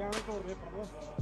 ਐਵੇਂ ਤੋੜ ਦੇ ਪਰੋ Audio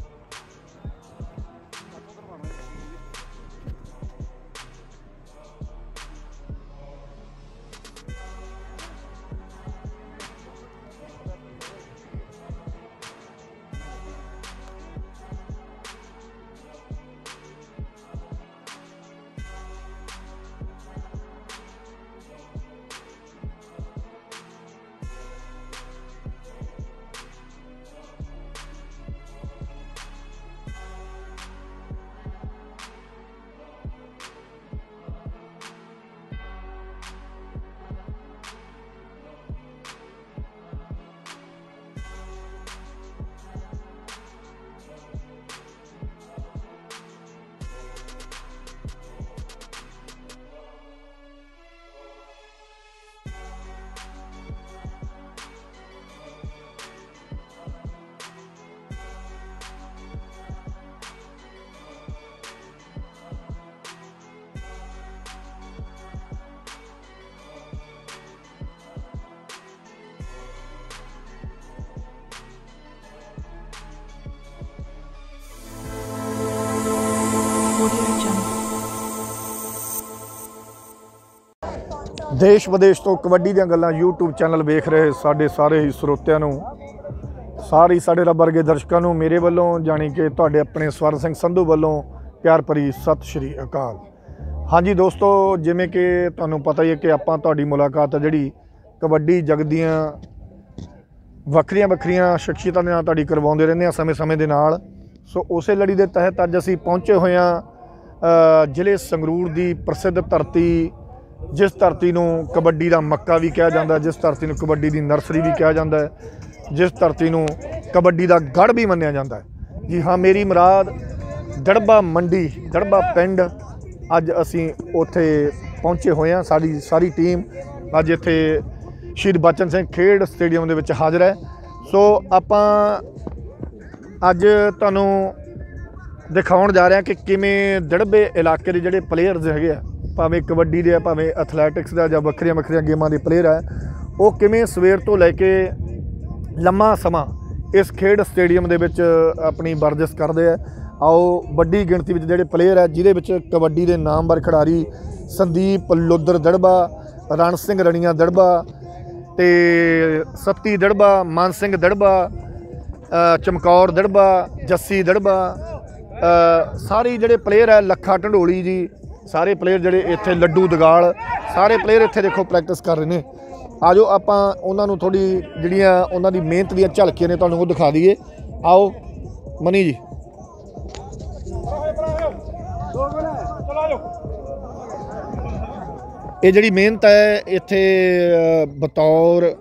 ਦੇਸ਼ ਵਿਦੇਸ਼ ਤੋਂ ਕਬੱਡੀ ਦੀਆਂ ਗੱਲਾਂ YouTube ਚੈਨਲ ਵੇਖ ਰਹੇ ਸਾਡੇ ਸਾਰੇ ਹੀ ਸਰੋਤਿਆਂ ਨੂੰ। ਸਾਰੇ ਸਾਡੇ ਰੱਬ ਵਰਗੇ ਦਰਸ਼ਕਾਂ ਨੂੰ ਮੇਰੇ ਵੱਲੋਂ, ਜਾਣੀ ਕਿ ਤੁਹਾਡੇ ਆਪਣੇ ਸਵਰਨ ਸਿੰਘ ਸੰਧੂ ਵੱਲੋਂ ਪਿਆਰ ਭਰੀ ਸਤਿ ਸ਼੍ਰੀ ਅਕਾਲ। ਹਾਂਜੀ ਦੋਸਤੋ, ਜਿਵੇਂ ਕਿ ਤੁਹਾਨੂੰ ਪਤਾ ਹੀ ਹੈ ਕਿ ਆਪਾਂ ਤੁਹਾਡੀ ਮੁਲਾਕਾਤ ਹੈ ਜਿਹੜੀ ਕਬੱਡੀ ਜਗ ਦੀਆਂ ਵੱਖਰੀਆਂ ਵੱਖਰੀਆਂ ਸ਼ਖਸੀਅਤਾਂ ਦੇ ਨਾਲ ਤੁਹਾਡੀ ਕਰਵਾਉਂਦੇ ਰਹਿੰਦੇ ਆ ਸਮੇਂ-ਸਮੇਂ ਦੇ ਨਾਲ। ਸੋ ਉਸੇ ਲੜੀ ਦੇ ਤਹਿਤ ਅੱਜ ਅਸੀਂ ਪਹੁੰਚੇ ਹੋਏ ਹਾਂ ਜ਼ਿਲ੍ਹੇ ਸੰਗਰੂਰ ਦੀ ਪ੍ਰਸਿੱਧ ਧਰਤੀ ਜਿਸ ਧਰਤੀ ਨੂੰ ਕਬੱਡੀ ਦਾ ਮੱਕਾ ਵੀ ਕਿਹਾ ਜਾਂਦਾ ਜਿਸ ਧਰਤੀ ਨੂੰ ਕਬੱਡੀ ਦੀ ਨਰਸਰੀ ਵੀ ਕਿਹਾ ਜਾਂਦਾ ਹੈ, ਜਿਸ ਧਰਤੀ ਨੂੰ ਕਬੱਡੀ ਦਾ ਗੜ ਵੀ ਮੰਨਿਆ ਜਾਂਦਾ ਹੈ। ਜੀ ਹਾਂ, ਮੇਰੀ ਮੁਰਾਦ, ਦੜਬਾ ਮੰਡੀ, ਦੜਬਾ ਪਿੰਡ, ਅੱਜ ਅਸੀਂ ਉੱਥੇ ਪਹੁੰਚੇ ਹੋਏ ਹਾਂ। ਸਾਡੀ ਸਾਰੀ ਟੀਮ ਅੱਜ ਇੱਥੇ ਸ਼ਹੀਦ ਬਚਨ ਸਿੰਘ ਖੇਡ ਸਟੇਡੀਅਮ ਦੇ ਵਿੱਚ ਹਾਜ਼ਰ ਹੈ। ਸੋ ਆਪਾਂ ਅੱਜ ਤੁਹਾਨੂੰ ਦਿਖਾਉਣ ਜਾ ਰਹੇ ਹਾਂ ਕਿ ਕਿਵੇਂ ਦੜਬੇ ਇਲਾਕੇ ਦੇ ਜਿਹੜੇ ਪਲੇਅਰਸ ਹੈਗੇ ਆ ਭਾਵੇਂ ਕਬੱਡੀ ਦੇ ਆ ਭਾਵੇਂ ਐਥਲੈਟਿਕਸ ਦਾ ਜਾਂ ਵੱਖਰੀਆਂ ਵੱਖਰੀਆਂ ਗੇਮਾਂ ਦੇ ਪਲੇਅਰ ਆ ਉਹ ਕਿਵੇਂ ਸਵੇਰ ਤੋਂ ਲੈ ਕੇ ਲੰਮਾ ਸਮਾਂ ਇਸ ਖੇਡ ਸਟੇਡੀਅਮ ਦੇ ਵਿੱਚ ਆਪਣੀ ਵਰਜਿਸ਼ ਕਰਦੇ ਆ। ਆਓ ਵੱਡੀ ਗਿਣਤੀ ਵਿੱਚ ਜਿਹੜੇ ਪਲੇਅਰ ਆ ਜਿਹਦੇ ਵਿੱਚ ਕਬੱਡੀ ਦੇ ਨਾਮਵਰ ਖਿਡਾਰੀ ਸੰਦੀਪ ਲੁੱਦਰ ਦੜਬਾ ਰਣ ਸਿੰਘ ਰਣੀਆਂ ਦੜਬਾ ਤੇ ਸੱਤੀ ਦੜਬਾ ਮਾਨ ਸਿੰਘ ਦੜਬਾ ਚਮਕੌਰ ਦੜਬਾ ਜੱਸੀ ਦੜਬਾ ਅ, ਸਾਰੇ ਜਿਹੜੇ ਪਲੇਅਰ ਹੈ ਲੱਖਾ ਢੰਡੋਲੀ ਜੀ ਸਾਰੇ ਪਲੇਅਰ ਜਿਹੜੇ ਇੱਥੇ ਲੱਡੂ, ਦਗਾਲ, ਸਾਰੇ ਪਲੇਅਰ ਇੱਥੇ ਦੇਖੋ ਪ੍ਰੈਕਟਿਸ ਕਰ ਰਹੇ ਨੇ। ਆਜੋ ਆਪਾਂ ਉਹਨਾਂ ਨੂੰ ਥੋੜੀ ਜਿਹੜੀਆਂ ਉਹਨਾਂ ਦੀ ਮਿਹਨਤ ਦੀਆਂ ਝਲਕੀਆਂ ਨੇ ਤੁਹਾਨੂੰ ਉਹ ਦਿਖਾ ਦਈਏ। ਆਓ, ਮਨੀ ਜੀ। ਇਹ ਜਿਹੜੀ ਮਿਹਨਤ ਹੈ ਇੱਥੇ ਬਤੌਰ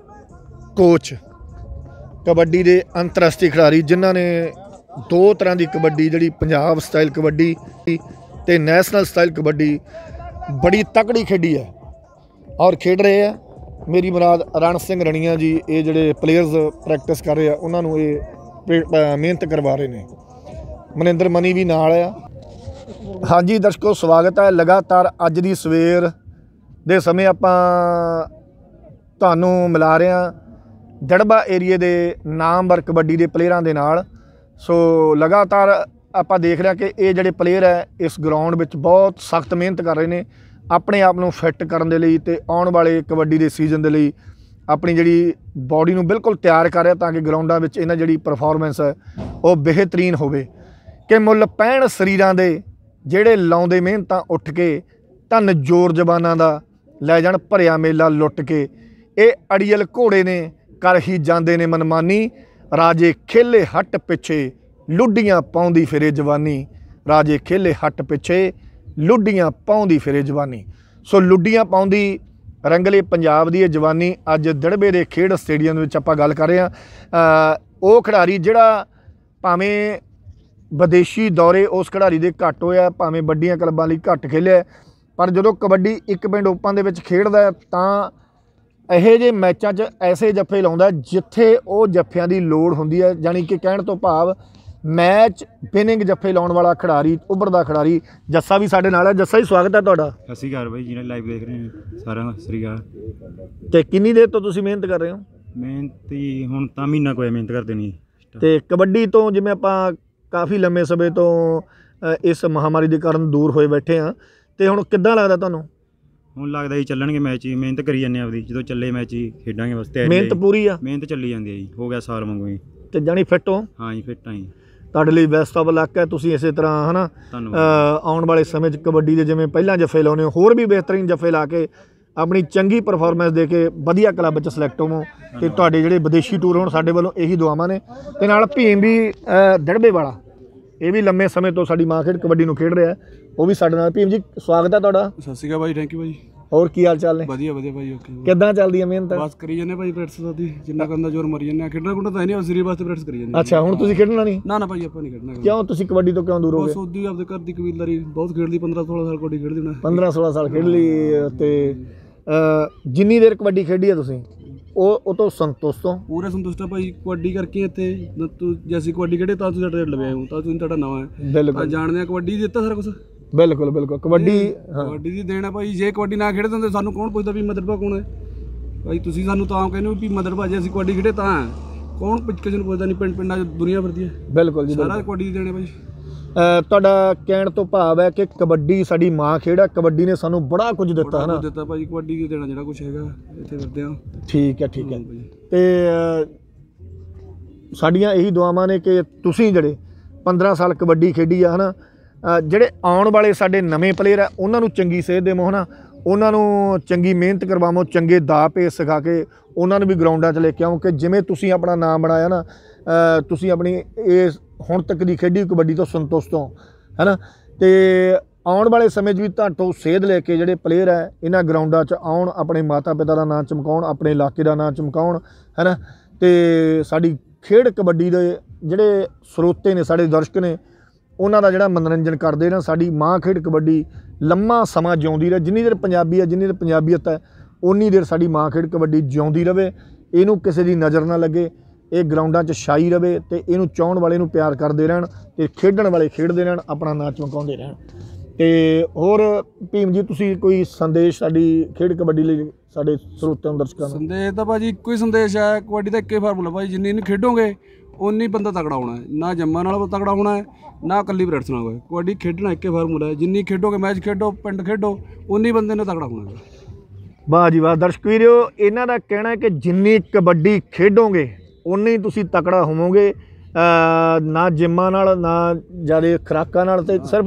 ਕੋਚ ਕਬੱਡੀ ਦੇ ਅੰਤਰਰਾਸ਼ਟਰੀ ਖਿਡਾਰੀ, ਜਿਨ੍ਹਾਂ ਨੇ ਦੋ ਤਰ੍ਹਾਂ ਦੀ ਕਬੱਡੀ, ਜਿਹੜੀ ਪੰਜਾਬ ਸਟਾਈਲ ਕਬੱਡੀ ਤੇ ਨੈਸ਼ਨਲ ਸਟਾਈਲ ਕਬੱਡੀ ਬੜੀ ਤਕੜੀ ਖੇਡੀ ਹੈ। ਔਰ ਖੇਡ ਰਹੇ ਆ ਮੇਰੀ ਮੁਰਾਦ ਰਣ ਸਿੰਘ ਰਣੀਆਂ ਜੀ, ਇਹ ਜਿਹੜੇ ਪਲੇਅਰਸ ਪ੍ਰੈਕਟਿਸ ਕਰ ਰਹੇ ਆ, ਉਹਨਾਂ ਨੂੰ ਇਹ ਪ੍ਰੇ- ਮਿਹਨਤ ਕਰਵਾ ਰਹੇ ਨੇ। ਮਨਿੰਦਰ ਮਨੀ ਵੀ ਨਾਲ ਆ। ਹਾਂਜੀ, ਦਰਸ਼ਕੋ, ਸਵਾਗਤ ਹੈ। ਲਗਾਤਾਰ ਅੱਜ ਦੀ ਸਵੇਰ ਦੇ ਸਮੇਂ ਆਪਾਂ ਤੁਹਾਨੂੰ ਮਿਲਾ ਰਹੇ ਹਾਂ ਦੜਬਾ ਏਰੀਏ ਦੇ ਨਾਮਵਰ ਕਬੱਡੀ ਦੇ ਪਲੇਅਰਾਂ ਦੇ ਨਾਲ। ਸੋ ਲਗਾਤਾਰ ਆਪਾਂ ਦੇਖ ਰਹੇ ਹਾਂ ਕਿ ਇਹ ਜਿਹੜੇ ਪਲੇਅਰ ਹੈ, ਇਸ ਗਰਾਊਂਡ ਵਿੱਚ ਬਹੁਤ ਸਖਤ ਮਿਹਨਤ ਕਰ ਰਹੇ ਨੇ। ਆਪਣੇ ਆਪ ਨੂੰ ਫਿੱਟ ਕਰਨ ਦੇ ਲਈ ਤੇ ਆਉਣ ਵਾਲੇ ਕਬੱਡੀ ਦੇ ਸੀਜ਼ਨ ਦੇ ਲਈ ਆਪਣੀ ਜਿਹੜੀ ਬਾਡੀ ਨੂੰ ਬਿਲਕੁਲ ਤਿਆਰ ਕਰ ਰਿਹਾ ਤਾਂ ਕਿ ਗਰਾਊਂਡਾਂ ਵਿੱਚ ਇਹਨਾਂ ਜਿਹੜੀ ਪਰਫਾਰਮੈਂਸ ਹੈ, ਉਹ ਬਿਹਤਰੀਨ ਹੋਵੇ। ਕਿ ਮੁੱਲ ਪੈਣ ਸਰੀਰਾਂ ਦੇ ਜਿਹੜੇ ਲਾਉਂਦੇ ਮਿਹਨਤਾਂ ਉੱਠ ਕੇ ਧਨ ਜੋਰ ਜ਼ਬਾਨਾਂ ਦਾ ਲੈ ਜਾਣ, ਭਰਿਆ ਮੇਲਾ ਲੁੱਟ ਕੇ। ਇਹ ਅੜੀਅਲ ਘੋੜੇ ਨੇ ਕਰ ਹੀ ਜਾਂਦੇ ਨੇ ਮਨਮਾਨੀ। ਰਾਜੇ ਖੇਲੇ ਹੱਟ ਪਿੱਛੇ। ਲੁੱਡੀਆਂ ਪਾਉਂਦੀ ਫਿਰੇ ਜਵਾਨੀ। ਰਾਜੇ ਖੇਲੇ ਹੱਟ ਪਿੱਛੇ, ਲੁੱਡੀਆਂ ਪਾਉਂਦੀ ਫਿਰੇ ਜਵਾਨੀ। ਸੋ ਲੁੱਡੀਆਂ ਪਾਉਂਦੀ ਰੰਗਲੇ ਪੰਜਾਬ ਦੀ ਇਹ ਜਵਾਨੀ ਅੱਜ ਦੜਬੇ ਦੇ ਖੇਡ ਸਟੇਡੀਅਮ ਵਿੱਚ ਆਪਾਂ ਗੱਲ ਕਰ ਰਹੇ ਹਾਂ। ਉਹ ਖਿਡਾਰੀ ਜਿਹੜਾ ਭਾਵੇਂ ਵਿਦੇਸ਼ੀ ਦੌਰੇ ਉਸ ਖਿਡਾਰੀ ਦੇ ਘੱਟ ਹੋਇਆ, ਭਾਵੇਂ ਵੱਡੀਆਂ ਕਲੱਬਾਂ ਲਈ ਘੱਟ ਖੇਲਿਆ, ਪਰ ਜਦੋਂ ਕਬੱਡੀ ਇੱਕ ਪਿੰਡ ਓਪਨ ਦੇ ਵਿੱਚ ਖੇਡਦਾ ਤਾਂ ਇਹੋ ਜਿਹੇ ਮੈਚਾਂ 'ਚ ਐਸੇ ਜੱਫੇ ਲਾਉਂਦਾ ਜਿੱਥੇ ਉਹ ਜੱਫਿਆਂ ਦੀ ਲੋੜ ਹੁੰਦੀ ਹੈ। ਯਾਨੀ ਕਿ ਕਹਿਣ ਤੋਂ ਭਾਵ ਮੈਚ ਵਿਨਿੰਗ ਜੱਫੇ ਲਾਉਣ ਵਾਲਾ ਖਿਡਾਰੀ ਉੱਭਰਦਾ ਖਿਡਾਰੀ ਜੱਸਾ ਵੀ ਸਾਡੇ ਨਾਲ ਹੈ। ਜੱਸਾ ਜੀ ਸਵਾਗਤ ਹੈ ਤੁਹਾਡਾ। ਸਤਿ ਸ਼੍ਰੀ ਅਕਾਲ ਬਾਈ ਜਿਹਨੇ ਲਾਈਵ ਦੇਖ ਰਹੇ ਨੇ ਸਾਰਿਆਂ ਸਤਿ ਸ਼੍ਰੀ ਅਕਾਲ। ਤੇ ਕਿੰਨੀ ਦੇਰ ਤੋਂ ਤੁਸੀਂ ਮਿਹਨਤ ਕਰ ਰਹੇ ਹੋ? ਮਿਹਨਤ ਹੀ ਹੁਣ ਤਾਂ ਮਹੀਨਾ ਕੋਈ ਮਿਹਨਤ ਕਰਦੇ ਨਹੀਂ। ਤੇ ਕਬੱਡੀ ਤੋਂ ਜਿਵੇਂ ਆਪਾਂ ਕਾਫੀ ਲੰਮੇ ਸਮੇਂ ਤੋਂ ਇਸ ਮਹਾਮਾਰੀ ਦੇ ਕਾਰਨ ਦੂਰ ਹੋਏ ਬੈਠੇ ਆ ਤੇ ਹੁਣ ਕਿੱਦਾਂ ਲੱਗਦਾ ਤੁਹਾਨੂੰ? ਹੁਣ ਲੱਗਦਾ ਜੀ ਚੱਲਣਗੇ ਮੈਚ ਹੀ ਮਿਹਨਤ ਕਰੀ ਜਾਂਦੇ ਆਪਦੀ ਜਦੋਂ ਚੱਲੇ ਮੈਚ ਹੀ ਖੇਡਾਂਗੇ ਬਸ ਤਿਆਰੀ ਮਿਹਨਤ। ਪੂਰੀ ਆ? ਮਿਹਨਤ ਚੱਲੀ ਜਾਂਦੀ ਹੈ ਜੀ ਹੋ ਗਿਆ ਸਾਲ ਵਾਂਗੂ ਜੀ। ਤੇ ਜਾਣੀ ਫਿੱਟ ਹੋ? ਹਾਂ ਜੀ ਫਿੱਟ ਆਂ ਜੀ। ਤੁਹਾਡੇ ਲਈ ਬੈਸਟ ਆਫ ਲੱਕ ਹੈ ਤੁਸੀਂ ਇਸੇ ਤਰ੍ਹਾਂ ਹਨਾ ਆਉਣ ਵਾਲੇ ਸਮੇਂ 'ਚ ਕਬੱਡੀ ਦੇ ਜਿਵੇਂ ਪਹਿਲਾਂ ਜੱਫੇ ਲਾਉਨੇ ਹੋ ਹੋਰ ਵੀ ਬਿਹਤਰੀਨ ਜੱਫੇ ਲਾ ਕੇ ਆਪਣੀ ਚੰਗੀ ਪਰਫਾਰਮੈਂਸ ਦੇ ਕੇ ਵਧੀਆ ਕਲੱਬ 'ਚ ਸਿਲੈਕਟ ਹੋਵੋ ਤੇ ਤੁਹਾਡੇ ਜਿਹੜੇ ਵਿਦੇਸ਼ੀ ਟੂਰ ਹੋਣ ਸਾਡੇ ਵੱਲੋਂ ਇਹੀ ਦੁਆਵਾਂ ਨੇ। ਤੇ ਨਾਲ ਭੀਮ ਵੀ ਦੜਬੇ ਵਾਲਾ ਇਹ ਵੀ ਲੰਮੇ ਸਮੇਂ ਤੋਂ ਸਾਡੀ ਮਾਂ ਖੇਡ ਕਬੱਡੀ ਨੂੰ ਖੇਡ ਰਿਹਾ ਹੈ। ਉਹ ਵੀ ਸਾਡੇ ਨਾਲ। ਭੀਮ ਜੀ ਸਵਾਗਤ ਹੈ ਤੁਹਾਡਾ। ਸਤਿ ਸ਼੍ਰੀ ਅਕਾਲ ਭਾਈ ਥੈਂਕ ਯੂ ਭਾਈ ਹੋਰ ਕੀ ਹਾਲ ਚਾਲ ਨੇ? ਵਧੀਆ ਵਧੀਆ ਭਾਈ ਓਕੇ ਕਿੱਦਾਂ ਚੱਲਦੀ ਹੈ ਮਿਹਨਤ? ਬਸ ਕਰੀ ਜਾਂਦੇ ਭਾਈ ਪ੍ਰੈਕਟਿਸ ਦੀ ਜਿੰਨਾ ਕਰਨ ਦਾ ਜ਼ੋਰ ਮਰੀ ਜਾਂਦੇ ਆ। ਖੇਡਣਾ ਕੁੰਡਾ ਤਾਂ ਨਹੀਂ ਸਰੀਰ ਵਾਸਤੇ ਪ੍ਰੈਕਟਿਸ ਕਰੀ ਜਾਂਦੇ ਅੱਛਾ ਹੁਣ ਤੁਸੀਂ ਖੇਡਣਾ ਨਹੀਂ? ਨਾ ਨਾ ਭਾਈ ਆਪਾਂ ਨਹੀਂ ਖੇਡਣਾ ਕਿਉਂ? ਤੁਸੀਂ ਕਬੱਡੀ ਤੋਂ ਕਿਉਂ ਦੂਰ ਹੋ ਗਏ? ਬਸ ਉਹਦੀ ਆਪਦੇ ਘਰ ਦੀ ਕਬੀਲਦਾਰੀ ਬਹੁਤ ਖੇਡਦੀ 15 16 ਸਾਲ ਕੋਡੀ ਖੇਡਦੀ ਹੁਣ 15 16 ਸਾਲ ਖੇਡ ਲਈ ਤੇ ਜਿੰਨੀ ਦੇਰ ਕਬੱਡੀ ਖੇਡੀ ਹੈ ਤੁਸੀਂ ਉਹ ਉਹ ਤੋਂ ਸੰਤੁਸ਼ਟ ਹੋ? ਪੂਰੇ ਸੰਤੁਸ਼ਟ ਆ ਭਾਈ ਕਬੱਡੀ ਕਰਕੇ ਇੱਥੇ ਤੂੰ ਜੈਸੀ ਕਬੱਡੀ ਖੇਡੇ ਤਾਂ ਤੂੰ ਸਾਡੇ ਲਵੇ ਆਉਂ ਤਾਂ ਤੂੰ ਤੁਹਾਡਾ ਨਵਾਂ ਹੈ। ਆ ਬਿਲਕੁਲ ਜਾਣਦੇ ਆ ਕਬੱਡੀ ਦਿੱਤਾ ਸਾਰਾ ਕੁਝ ਬਿਲਕੁਲ ਬਿਲਕੁਲ। ਕਬੱਡੀ ਹਾਂ। ਕਬੱਡੀ ਦੀ ਦੇਣ ਆ ਭਾਈ ਜੇ ਕਬੱਡੀ ਨਾ ਖੇਡਦੇ ਹੁੰਦੇ ਸਾਨੂੰ ਕੌਣ ਪੁੱਛਦਾ ਵੀ ਮਦਰਬਾ ਕੌਣ ਹੈ? ਭਾਈ ਤੁਸੀਂ ਸਾਨੂੰ ਤਾਂ ਕਹਿੰਦੇ ਹੋ ਵੀ ਮਦਰਬਾ ਜੇ ਅਸੀਂ ਕਬੱਡੀ ਖੇਡੇ ਤਾਂ। ਕੌਣ ਪੁੱਛ ਕਿਸੇ ਨੂੰ ਪੁੱਛਦਾ ਨਹੀਂ ਪਿੰਡ ਪਿੰਡਾਂ ਦੁਨੀਆ ਫਿਰਦੀ ਹੈ। ਬਿਲਕੁਲ ਜੀ ਸਾਰਾ ਕਬੱਡੀ ਦੀ ਦੇਣ ਹੈ ਭਾਈ। ਤੁਹਾਡਾ ਕਹਿਣ ਤੋਂ ਭਾਵ ਹੈ ਕਿ ਕਬੱਡੀ ਸਾਡੀ ਮਾਂ ਖੇਡ ਹੈ। ਕਬੱਡੀ ਨੇ ਸਾਨੂੰ ਬੜਾ ਕੁਝ ਦਿੱਤਾ ਹੈ ਨਾ ਦਿੱਤਾ ਭਾਜੀ ਕਬੱਡੀ ਦੀ ਦੇਣਾ ਜਿਹੜਾ ਕੁਝ ਹੈਗਾ ਇੱਥੇ ਕਰਦੇ ਆ ਠੀਕ ਹੈ ਠੀਕ ਹੈ। ਤੇ ਸਾਡੀਆਂ ਇਹੀ ਦੁਆਵਾਂ ਨੇ ਕਿ ਤੁਸੀਂ ਜਿਹੜੇ 15 ਸਾਲ ਕਬੱਡੀ ਖੇਡੀ ਆ ਹਨਾ? ਜਿਹੜੇ ਆਉਣ ਵਾਲੇ ਸਾਡੇ ਨਵੇਂ ਪਲੇਅਰ ਆ, ਉਹਨਾਂ ਨੂੰ ਚੰਗੀ ਸੇਧ ਦੇਵੋ, ਹਨਾ? ਉਹਨਾਂ ਨੂੰ ਚੰਗੀ ਮਿਹਨਤ ਕਰਵਾਵੋ, ਚੰਗੇ ਦਾ ਪੇਸ ਸਿਖਾ ਕੇ ਉਹਨਾਂ ਨੂੰ ਵੀ ਗਰਾਊਂਡਾਂ 'ਚ ਲੈ ਕੇ ਆਓ, ਕਿ ਜਿਵੇਂ ਤੁਸੀਂ ਆਪਣਾ ਨਾਮ ਬਣਾਇਆ ਨਾ ਤੁਸੀਂ ਆਪਣੀ ਇਸ ਹੁਣ ਤੱਕ ਦੀ ਖੇਡੀ ਕਬੱਡੀ ਤੋਂ ਸੰਤੁਸ਼ਟ ਹੋ, ਹੈਨਾ? ਤੇ ਆਉਣ ਵਾਲੇ ਸਮੇਂ 'ਚ ਵੀ ਤੁਹਾਡੇ ਸੇਧ ਲੈ ਕੇ ਜਿਹੜੇ ਪਲੇਅਰ ਹੈ ਇਹਨਾਂ ਗਰਾਊਂਡਾਂ 'ਚ ਆਉਣ, ਆਪਣੇ ਮਾਤਾ ਪਿਤਾ ਦਾ ਨਾਂ ਚਮਕਾਉਣ, ਆਪਣੇ ਇਲਾਕੇ ਦਾ ਨਾਂ ਚਮਕਾਉਣ, ਹੈਨਾ? ਤੇ ਸਾਡੀ ਖੇਡ ਕਬੱਡੀ ਦੇ ਜਿਹੜੇ ਸਰੋਤੇ ਨੇ, ਸਾਡੇ ਦਰਸ਼ਕ ਨੇ ਉਹਨਾਂ ਦਾ ਜਿਹੜਾ ਮਨੋਰੰਜਨ ਕਰਦੇ ਰਹਿਣ ਸਾਡੀ ਮਾਂ ਖੇਡ ਕਬੱਡੀ ਲੰਮਾ ਸਮਾਂ ਜਿਉਂਦੀ ਰਹੇ, ਜਿੰਨੀ ਦੇਰ ਪੰਜਾਬੀ ਹੈ, ਜਿੰਨੀ ਦੇਰ ਪੰਜਾਬੀਅਤ ਹੈ ਉਨੀ ਦੇਰ ਸਾਡੀ ਮਾਂ ਖੇਡ ਕਬੱਡੀ ਜਿਉਂਦੀ ਰਹੇ। ਇਹਨੂੰ ਕਿਸੇ ਦੀ ਨਜ਼ਰ ਨਾ ਲੱਗੇ, ਇਹ ਗਰਾਊਂਡਾਂ 'ਚ ਛਾਈ ਰਵੇ ਤੇ ਇਹਨੂੰ ਚਾਹਣ ਵਾਲੇ ਨੂੰ ਪਿਆਰ ਕਰਦੇ ਰਹਿਣ ਤੇ ਖੇਡਣ ਵਾਲੇ ਖੇਡਦੇ ਰਹਿਣ, ਆਪਣਾ ਨਾਂ ਚਮਕਾਉਂਦੇ ਰਹਿਣ। ਤੇ ਹੋਰ ਭੀਮ ਜੀ ਤੁਸੀਂ ਕੋਈ ਸੰਦੇਸ਼ ਸਾਡੀ ਖੇਡ ਕਬੱਡੀ ਲਈ ਸਾਡੇ ਸਰੋਤਿਆਂ ਦਰਸ਼ਕਾਂ ਨੂੰ ਸੰਦੇਸ਼ ਤਾਂ ਭਾਜੀ ਇੱਕੋ ਹੀ ਸੰਦੇਸ਼ ਹੈ, ਕਬੱਡੀ ਦਾ ਇੱਕੇ ਫਾਰਮੂਲਾ ਭਾਜੀ, ਜਿੰਨੀ ਇਹਨੂੰ ਖੇਡੋਗੇ ਉਨੀ ਬੰਦਾ ਤਕੜਾ ਹੋਣਾ ਹੈ। ਨਾ ਜੰਮਾ ਨਾਲ ਤਕੜਾ ਹੋਣਾ ਹੈ ਨਾ ਇਕੱਲੀ ਪ੍ਰੈਕਟਿਸ ਨਾਲ ਹੋਵੇ ਕਬੱਡੀ ਖੇਡਣਾ ਇੱਕੇ ਫਾਰਮੂਲਾ ਹੈ। ਜਿੰਨੀ ਖੇਡੋਗੇ ਮੈਚ ਖੇਡੋ ਪਿੰਡ ਖੇਡੋ ਉਨੀ ਬੰਦੇ ਨੇ ਤਕੜਾ ਹੋਣਾ ਹੈ। ਵਾਹ ਜੀ ਵਾਹ। ਦਰਸ਼ਕ ਵੀਰੋ ਇਹਨਾਂ ਦਾ ਕਹਿਣਾ ਹੈ ਕਿ ਜਿੰਨੀ ਕਬੱਡੀ ਖੇਡੋਗੇ ਉਨੀ ਤੁਸੀਂ ਤਕੜਾ ਹੋਵੋਗੇ। ਨਾ ਜਿੰਮਾਂ ਨਾਲ ਨਾ ਜ਼ਿਆਦਾ ਖੁਰਾਕਾਂ ਨਾਲ ਤੇ ਸਿਰਫ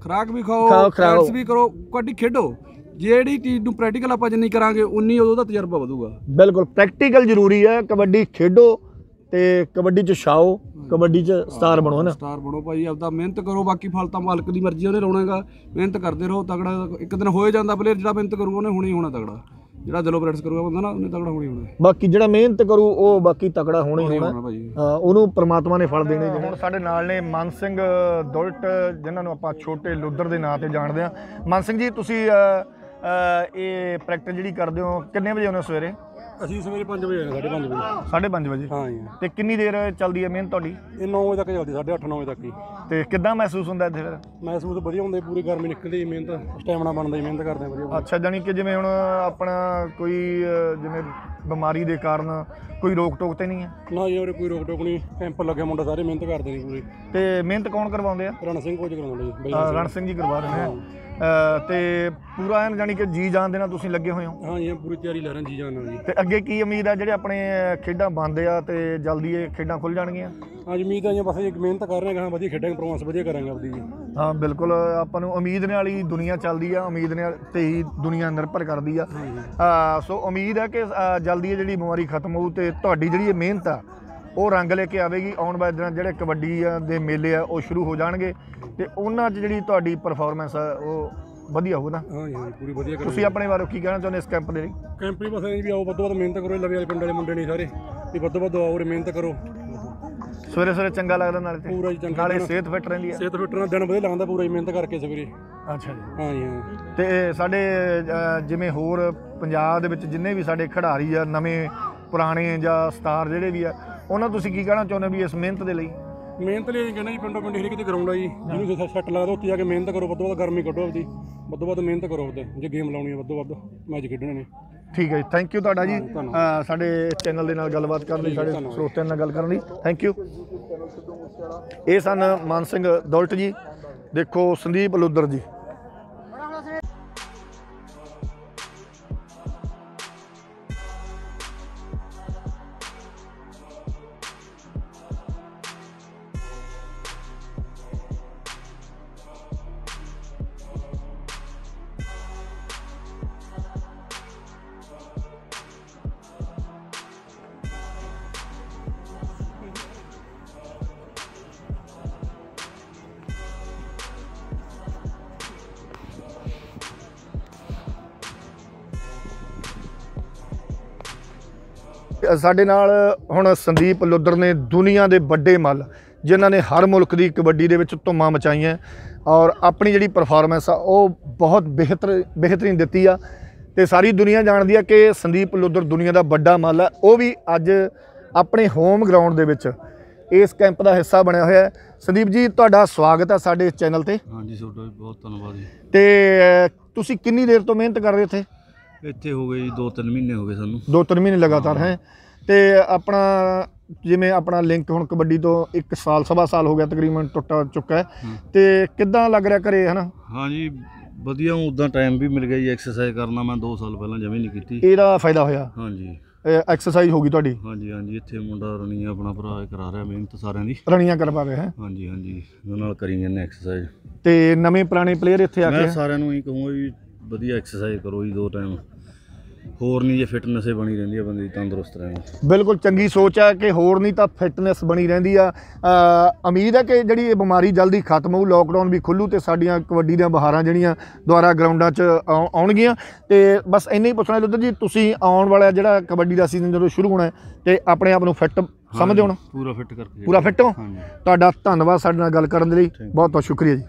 ਖਰਾਕ ਵੀ ਖਾਓ। ਪ੍ਰੈਕਟਿਸ ਵੀ ਕਰੋ ਕਬੱਡੀ ਖੇਡੋ। ਜਿਹੜੀ ਚੀਜ਼ ਨੂੰ ਪ੍ਰੈਕਟੀਕਲ ਆਪਾਂ ਜਿੰਨੀ ਕਰਾਂਗੇ ਉਨੀ ਉਹਦਾ ਤਜਰਬਾ ਵਧੂਗਾ। ਬਿਲਕੁਲ। ਪ੍ਰੈਕਟੀਕਲ ਜ਼ਰੂਰੀ ਹੈ। ਕਬੱਡੀ ਖੇਡੋ ਤੇ ਕਬੱਡੀ ਚ ਛਾਓ ਕਬੱਡੀ ਚ ਸਟਾਰ ਬਣੋ ਨਾ? ਸਟਾਰ ਬਣੋ ਭਾਈ ਆਪਦਾ ਮਿਹਨਤ ਕਰੋ ਬਾਕੀ ਫਲ ਤਾਂ ਮਾਲਕ ਦੀ ਮਰਜ਼ੀ ਉਹਨੇ ਲਾਉਣਾਗਾ ਮਿਹਨਤ ਕਰਦੇ ਰਹੋ ਤਗੜਾ ਇੱਕ ਦਿਨ ਹੋਏ ਜਾਂਦਾ ਪਲੇਅਰ ਜਿਹੜਾ ਮਿਹਨਤ ਕਰੂਗਾ ਉਹਨੇ ਹੁਣੇ ਹੀ ਹੋਣਾ ਤਗੜਾ। ਜਿਹੜਾ ਦਿਲੋਂ ਪ੍ਰੈਕਟਿਸ ਕਰੂਗਾ ਬੰਦਾ ਨਾ ਉਹਨੇ ਤਗੜਾ ਹੋਣੀ ਹੋਣਾ। ਬਾਕੀ ਜਿਹੜਾ ਮਿਹਨਤ ਕਰੂ ਉਹ ਬਾਕੀ ਤਕੜਾ ਹੋਣਾ ਹੀ ਹੋਣਾ ਹਾਂ, ਉਹਨੂੰ ਪ੍ਰਮਾਤਮਾ ਨੇ ਫਲ ਦੇਣੇ ਹੁਣ ਸਾਡੇ ਨਾਲ ਨੇ ਮਨ ਸਿੰਘ ਦੁਲਟ ਜਿਨ੍ਹਾਂ ਨੂੰ ਆਪਾਂ ਛੋਟੇ ਲੁੱਦਰ ਦੇ ਨਾਂ ਤੇ ਜਾਣਦੇ ਆ ਮਨ ਸਿੰਘ ਜੀ ਤੁਸੀਂ ਇਹ ਪ੍ਰੈਕਟਿਸ ਜਿਹੜੀ ਕਰਦੇ ਹੋ ਕਿੰਨੇ ਵਜੇ ਆਉਂਦੇ ਹੋ ਸਵੇਰੇ? ਅਸੀਂ ਸਵੇਰੇ 5 ਵਜੇ ਆਏ 5:30 ਵਜੇ। 5:30 ਵਜੇ? ਹਾਂ ਜੀ। ਤੇ ਕਿੰਨੀ ਦੇਰ ਚੱਲਦੀ ਹੈ ਮਿਹਨਤ ਤੁਹਾਡੀ? ਇਹ 9 ਵਜੇ ਤੱਕ ਚੱਲਦੀ 8:30 9 ਵਜੇ ਤੱਕ ਹੀ। ਤੇ ਕਿੱਦਾਂ ਮਹਿਸੂਸ ਹੁੰਦਾ ਇੱਥੇ ਫਿਰ? ਮਹਿਸੂਸ ਵਧੀਆ ਹੁੰਦੇ ਪੂਰੀ ਗਰਮੀ ਨਿਕਲਦੀ ਮਿਹਨਤ ਸਟੈਮਿਨਾ ਬਣਦਾ ਮਿਹਨਤ ਕਰਦੇ ਆ ਵਧੀਆ ਅੱਛਾ ਜਾਨੀ ਕਿ ਜਿਵੇਂ ਹੁਣ ਆਪਣਾ ਕੋਈ ਜਿਵੇਂ ਬਿਮਾਰੀ ਦੇ ਕਾਰਨ ਕੋਈ ਰੋਕ ਟੋਕ ਤੇ ਨਹੀਂ ਹੈ? ਨਾ ਜੀ ਉਰੇ ਕੋਈ ਰੋਕ ਟੋਕ ਨਹੀਂ ਕੈਂਪ ਲੱਗਿਆ ਮੁੰਡਾ ਸਾਰੇ ਮਿਹਨਤ ਕਰਦੇ ਨੇ ਪੂਰੀ। ਤੇ ਮਿਹਨਤ ਕੌਣ ਕਰਵਾਉਂਦੇ ਆ? ਰਣ ਸਿੰਘ ਕੋਚ ਕਰਾਉਂਦਾ ਜੀ ਰਣ ਸਿੰਘ। ਜੀ ਕਰਵਾ ਰਹੇ ਨੇ। ਤੇ ਪੂਰਾ ਐਨ ਜਾਨੀ ਕਿ ਜੀ ਜਾਨ ਦੇ ਨਾਲ ਤੁਸੀਂ ਲੱਗੇ ਹੋਏ ਹੋ? ਹਾਂ ਜੀ ਪੂਰੀ ਤਿਆਰੀ ਲੈ ਰਹੇ ਜੀ ਜਾਨ ਨਾਲ ਜੀ। ਤੇ ਅੱਗੇ ਕੀ ਉਮੀਦ ਆ ਜਿਹੜੇ ਆਪਣੇ ਖੇਡਾਂ ਬੰਦ ਆ ਤੇ ਜਲਦੀ ਇਹ ਖੇਡਾਂ ਖੁੱਲ ਜਾਣਗੀਆਂ? ਅੱਜ ਉਮੀਦ ਆ ਜੀ ਬਸ ਇੱਕ ਮਿਹਨਤ ਕਰ ਰਹੇ ਹਾਂ ਵਧੀਆ ਖੇਡਾਂਗੇ ਪਰਫਾਰਮੈਂਸ ਵਧੀਆ ਕਰਾਂਗੇ ਆਪਦੀ ਜੀ। ਹਾਂ ਬਿਲਕੁਲ ਆਪਾਂ ਨੂੰ ਉਮੀਦ ਨਾਲ ਹੀ ਦੁਨੀਆ ਚੱਲਦੀ ਆ ਉਮੀਦ ਨਾਲ ਤੇ ਹੀ ਦੁਨੀਆ ਨਿਰਭਰ ਕਰਦੀ ਆ। ਆ, ਸੋ ਉਮੀਦ ਹੈ ਕਿ ਜਲਦੀ ਇਹ ਜਿਹੜੀ ਬਿਮਾਰੀ ਖਤਮ ਹੋਊ ਤੇ ਤੁਹਾਡੀ ਜਿਹੜੀ ਇਹ ਮਿਹਨਤ ਆ ਉਹ ਰੰਗ ਲੈ ਕੇ ਆਵੇਗੀ ਆਉਣ ਵਾਲੇ ਦਿਨਾਂ ਜਿਹੜੇ ਕਬੱਡੀ ਦੇ ਮੇਲੇ ਆ ਉਹ ਸ਼ੁਰੂ ਹੋ ਜਾਣਗੇ। ਤੇ ਉਹਨਾਂ 'ਚ ਜਿਹੜੀ ਤੁਹਾਡੀ ਪਰਫਾਰਮੈਂਸ ਆ ਉਹ ਵਧੀਆ ਹੋਊ ਨਾ? ਹਾਂ ਜੀ ਹਾਂ ਜੀ, ਪੂਰੀ ਵਧੀਆ ਕਰਾਂਗੇ। ਤੁਸੀਂ ਆਪਣੇ ਬਾਰੇ ਕੀ ਕਹਿਣਾ ਚਾਹੁੰਦੇ ਇਸ ਕੈਂਪ ਦੇ ਲਈ? ਕੈਂਪ ਵੀ ਬਸ ਐਂ ਵੀ ਆਓ ਵੱਧ ਤੋਂ ਵੱਧ ਮਿਹਨਤ ਕਰੋ ਇਹ ਲਵੇ ਵਾਲੇ ਪਿੰਡ ਵਾਲੇ ਮੁੰਡੇ ਨੇ ਸਾਰੇ। ਵੀ ਵੱਧ ਵੱਧ ਆਓ ਮਿਹਨਤ ਕਰੋ। ਸਵੇਰੇ ਸਵੇਰੇ ਚੰਗਾ ਲੱਗਦਾ ਨਾਲੇ ਤੇ? ਪੂਰਾ ਜੀ ਚੰਗਾ ਨਾਲੇ ਸਿਹਤ ਫਿੱਟ ਰਹਿੰਦੀ ਆ। ਸਿਹਤ ਫਿੱਟ ਨਾਲ ਦਿਨ ਵਧੀਆ ਲੱਗਦਾ ਪੂਰਾ ਹੀ ਮਿਹਨਤ ਕਰਕੇ ਸਵੇਰੇ। ਅੱਛਾ ਜੀ। ਹਾਂ ਜੀ ਹਾਂ। ਤੇ ਸਾਡੇ ਅ, ਜਿਵੇਂ ਹੋਰ ਪੰਜਾਬ ਦੇ ਵਿੱਚ ਜਿੰਨੇ ਵੀ ਸਾਡੇ ਖਿਡਾਰੀ ਆ ਨਵੇਂ ਪੁਰਾਣੇ ਜਾਂ ਸਟਾਰ ਜਿਹੜੇ ਵੀ ਆ ਉਹਨਾਂ ਤੁਸੀਂ ਕੀ ਕਹਿਣਾ ਚਾਹੁੰਦੇ ਵੀ ਇਸ ਮਿਹਨਤ ਦੇ ਲਈ? ਮਿਹਨਤ ਲਈ ਕਹਿੰਦਾ ਜੀ ਪਿੰਡੋਂ ਪਿੰਡ ਹਰੇਕ ਕਿਤੇ ਗਰਾਊਂਡ ਆ ਜੀ। ਜਿਹਨੂੰ ਸ- ਸੱਟ ਲੱਗਦਾ ਉੱਥੇ ਜਾ ਕੇ ਮਿਹਨਤ ਕਰੋ ਵੱਧ ਤੋਂ ਵੱਧ ਗਰਮੀ ਕੱਢੋ ਆਪਦੀ। ਵੱਧ ਤੋਂ ਵੱਧ ਮਿਹਨਤ ਕਰੋ ਆਪਦੇ ਜੇ ਗੇਮ ਲਾਉਣੀ ਹੈ ਵੱਧ ਤੋਂ ਵੱਧ ਮੈਚ ਖੇਡਣੇ ਨੇ। ਠੀਕ ਹੈ ਜੀ ਥੈਂਕ ਯੂ ਤੁਹਾਡਾ ਜੀ। ਸਾਡੇ ਚੈਨਲ ਦੇ ਨਾਲ ਗੱਲਬਾਤ ਕਰਨ ਲਈ ਸਾਡੇ ਸਰੋਤਿਆਂ ਨਾਲ ਗੱਲ ਕਰਨ ਲਈ ਥੈਂਕ ਯੂ ਇਹ ਸਨ ਮਾਨ ਸਿੰਘ ਦੌਲਟ ਜੀ ਦੇਖੋ ਸੰਦੀਪ ਲੁੱਦਰ ਜੀ। ਸਾਡੇ ਨਾਲ ਹੁਣ ਸੰਦੀਪ ਲੁੱਦਰ ਨੇ ਦੁਨੀਆ ਦੇ ਵੱਡੇ ਮੱਲ ਜਿਨ੍ਹਾਂ ਨੇ ਹਰ ਮੁਲਕ ਦੀ ਕਬੱਡੀ ਦੇ ਵਿੱਚ ਧੁੰਮਾਂ ਮਚਾਈਆਂ ਔਰ ਆਪਣੀ ਜਿਹੜੀ ਪਰਫਾਰਮੈਂਸ ਆ ਉਹ ਬਹੁਤ ਬਿਹਤਰ ਬਿਹਤਰੀਨ ਦਿੱਤੀ ਆ। ਤੇ ਸਾਰੀ ਦੁਨੀਆ ਜਾਣਦੀ ਆ ਕਿ ਸੰਦੀਪ ਲੁੱਦਰ ਦੁਨੀਆ ਦਾ ਵੱਡਾ ਮੱਲ ਆ। ਉਹ ਵੀ ਅੱਜ ਆਪਣੇ ਹੋਮ ਗਰਾਊਂਡ ਦੇ ਵਿੱਚ ਇਸ ਕੈਂਪ ਦਾ ਹਿੱਸਾ ਬਣਿਆ ਹੋਇਆ ਹੈ। ਸੰਦੀਪ ਜੀ ਤੁਹਾਡਾ ਸਵਾਗਤ ਹੈ ਸਾਡੇ ਇਸ ਚੈਨਲ ਤੇ। ਹਾਂਜੀ ਤੁਹਾਡਾ ਬਹੁਤ ਧੰਨਵਾਦ ਜੀ। ਤੇ ਤੁਸੀਂ ਕਿੰਨੀ ਦੇਰ ਤੋਂ ਮਿਹਨਤ ਕਰ ਰਹੇ ਇੱਥੇ? ਇੱਥੇ ਹੋ ਗਏ ਜੀ 2-3 ਮਹੀਨੇ ਹੋ ਗਏ ਸਾਨੂੰ। ਦੋ ਤਿੰਨ ਮਹੀਨੇ ਲਗਾਤਾਰ ਹੈ। ਤੇ ਆਪਣਾ ਜਿਵੇਂ ਆਪਣਾ ਲਿੰਕ ਹੁਣ ਕਬੱਡੀ ਤੋਂ 1 ਸਾਲ ਸਵਾ ਸਾਲ ਹੋ ਗਿਆ ਤਕਰੀਬਨ ਟੁੱਟਾ ਚੁੱਕਾ ਹੈ। ਤੇ ਕਿੱਦਾਂ ਲੱਗ ਰਿਹਾ ਘਰੇ ਹਨਾ? ਹਾਂਜੀ ਵਧੀਆ ਉਦਾਂ ਟਾਈਮ ਵੀ ਮਿਲ ਗਿਆ ਜੀ ਐਕਸਰਸਾਈਜ਼ ਕਰਨਾ ਮੈਂ 2 ਸਾਲ ਪਹਿਲਾਂ ਜਮੀ ਨਹੀਂ ਕੀਤੀ। ਇਹਦਾ ਫਾਇਦਾ ਹੋਇਆ? ਹਾਂਜੀ ਐਕਸਰਸਾਈਜ਼ ਹੋ ਗਈ ਤੁਹਾਡੀ? ਹਾਂਜੀ ਹਾਂਜੀ ਇੱਥੇ ਮੁੰਡਾ ਰਣੀ ਆਪਣਾ ਭਰਾ ਇਹ ਕਰਾ ਰਿਹਾ ਮਿਹਨਤ ਸਾਰਿਆਂ ਦੀ। ਰਣੀਆਂ ਕਰਵਾ ਰਹੇ ਹੈ। ਹਾਂਜੀ ਹਾਂਜੀ ਉਹਨਾਂ ਨਾਲ ਕਰੀ ਜਾਂਦੇ ਐਕਸਰਸਾਈਜ਼ ਤੇ ਨਵੇਂ ਪੁਰਾਣੇ ਪਲੇਅਰ ਇੱਥੇ ਆ ਮੈਂ ਕੇ? ਸਾਰਿਆਂ ਨੂੰ ਹੀ ਕਹੂੰਗਾ ਵੀ ਵਧੀਆ ਐਕਸਰਸਾਈਜ਼ ਕਰੋ ਜੀ ਦੋ ਟਾਈਮ ਹੋਰ ਨਹੀਂ ਜੇ ਫਿਟਨੈਸ ਹੀ ਬਣੀ ਰਹਿੰਦੀ ਹੈ ਬੰਦੇ ਦੀ ਤੰਦਰੁਸਤ ਰਹਿਣਾ ਬਿਲਕੁਲ ਚੰਗੀ ਸੋਚ ਹੈ ਕਿ ਹੋਰ ਨਹੀਂ ਤਾਂ ਫਿਟਨੈਸ ਬਣੀ ਰਹਿੰਦੀ ਆ। ਉਮੀਦ ਹੈ ਕਿ ਜਿਹੜੀ ਇਹ ਬਿਮਾਰੀ ਜਲਦੀ ਖਤਮ ਹੋਊ ਲੋਕਡਾਊਨ ਵੀ ਖੁੱਲੂ ਤੇ ਸਾਡੀਆਂ ਕਬੱਡੀ ਦੀਆਂ ਬਹਾਰਾਂ ਜਿਹੜੀਆਂ ਦੁਆਰਾ ਗਰਾਊਂਡਾਂ 'ਚ ਆਉ- ਆਉਣਗੀਆਂ। ਤੇ ਬਸ ਇੰਨਾ ਹੀ ਪੁੱਛਣਾ ਲੁੱਦਰ ਜੀ ਤੁਸੀਂ ਆਉਣ ਵਾਲਾ ਜਿਹੜਾ ਕਬੱਡੀ ਦਾ ਸੀਜ਼ਨ ਜਦੋਂ ਸ਼ੁਰੂ ਹੋਣਾ ਹੈ ਤੇ ਆਪਣੇ ਆਪ ਨੂੰ ਫਿੱਟ ਸਮਝਦੇ ਹੋ ਨਾ ਪੂਰਾ ਫਿੱਟ ਕਰਕੇ ਪੂਰਾ ਫਿੱਟ ਹੋ? ਤੁਹਾਡਾ ਧੰਨਵਾਦ ਸਾਡੇ ਨਾਲ ਗੱਲ ਕਰਨ ਦੇ ਲਈ। ਬਹੁਤ ਬਹੁਤ ਸ਼ੁਕਰੀਆ ਜੀ।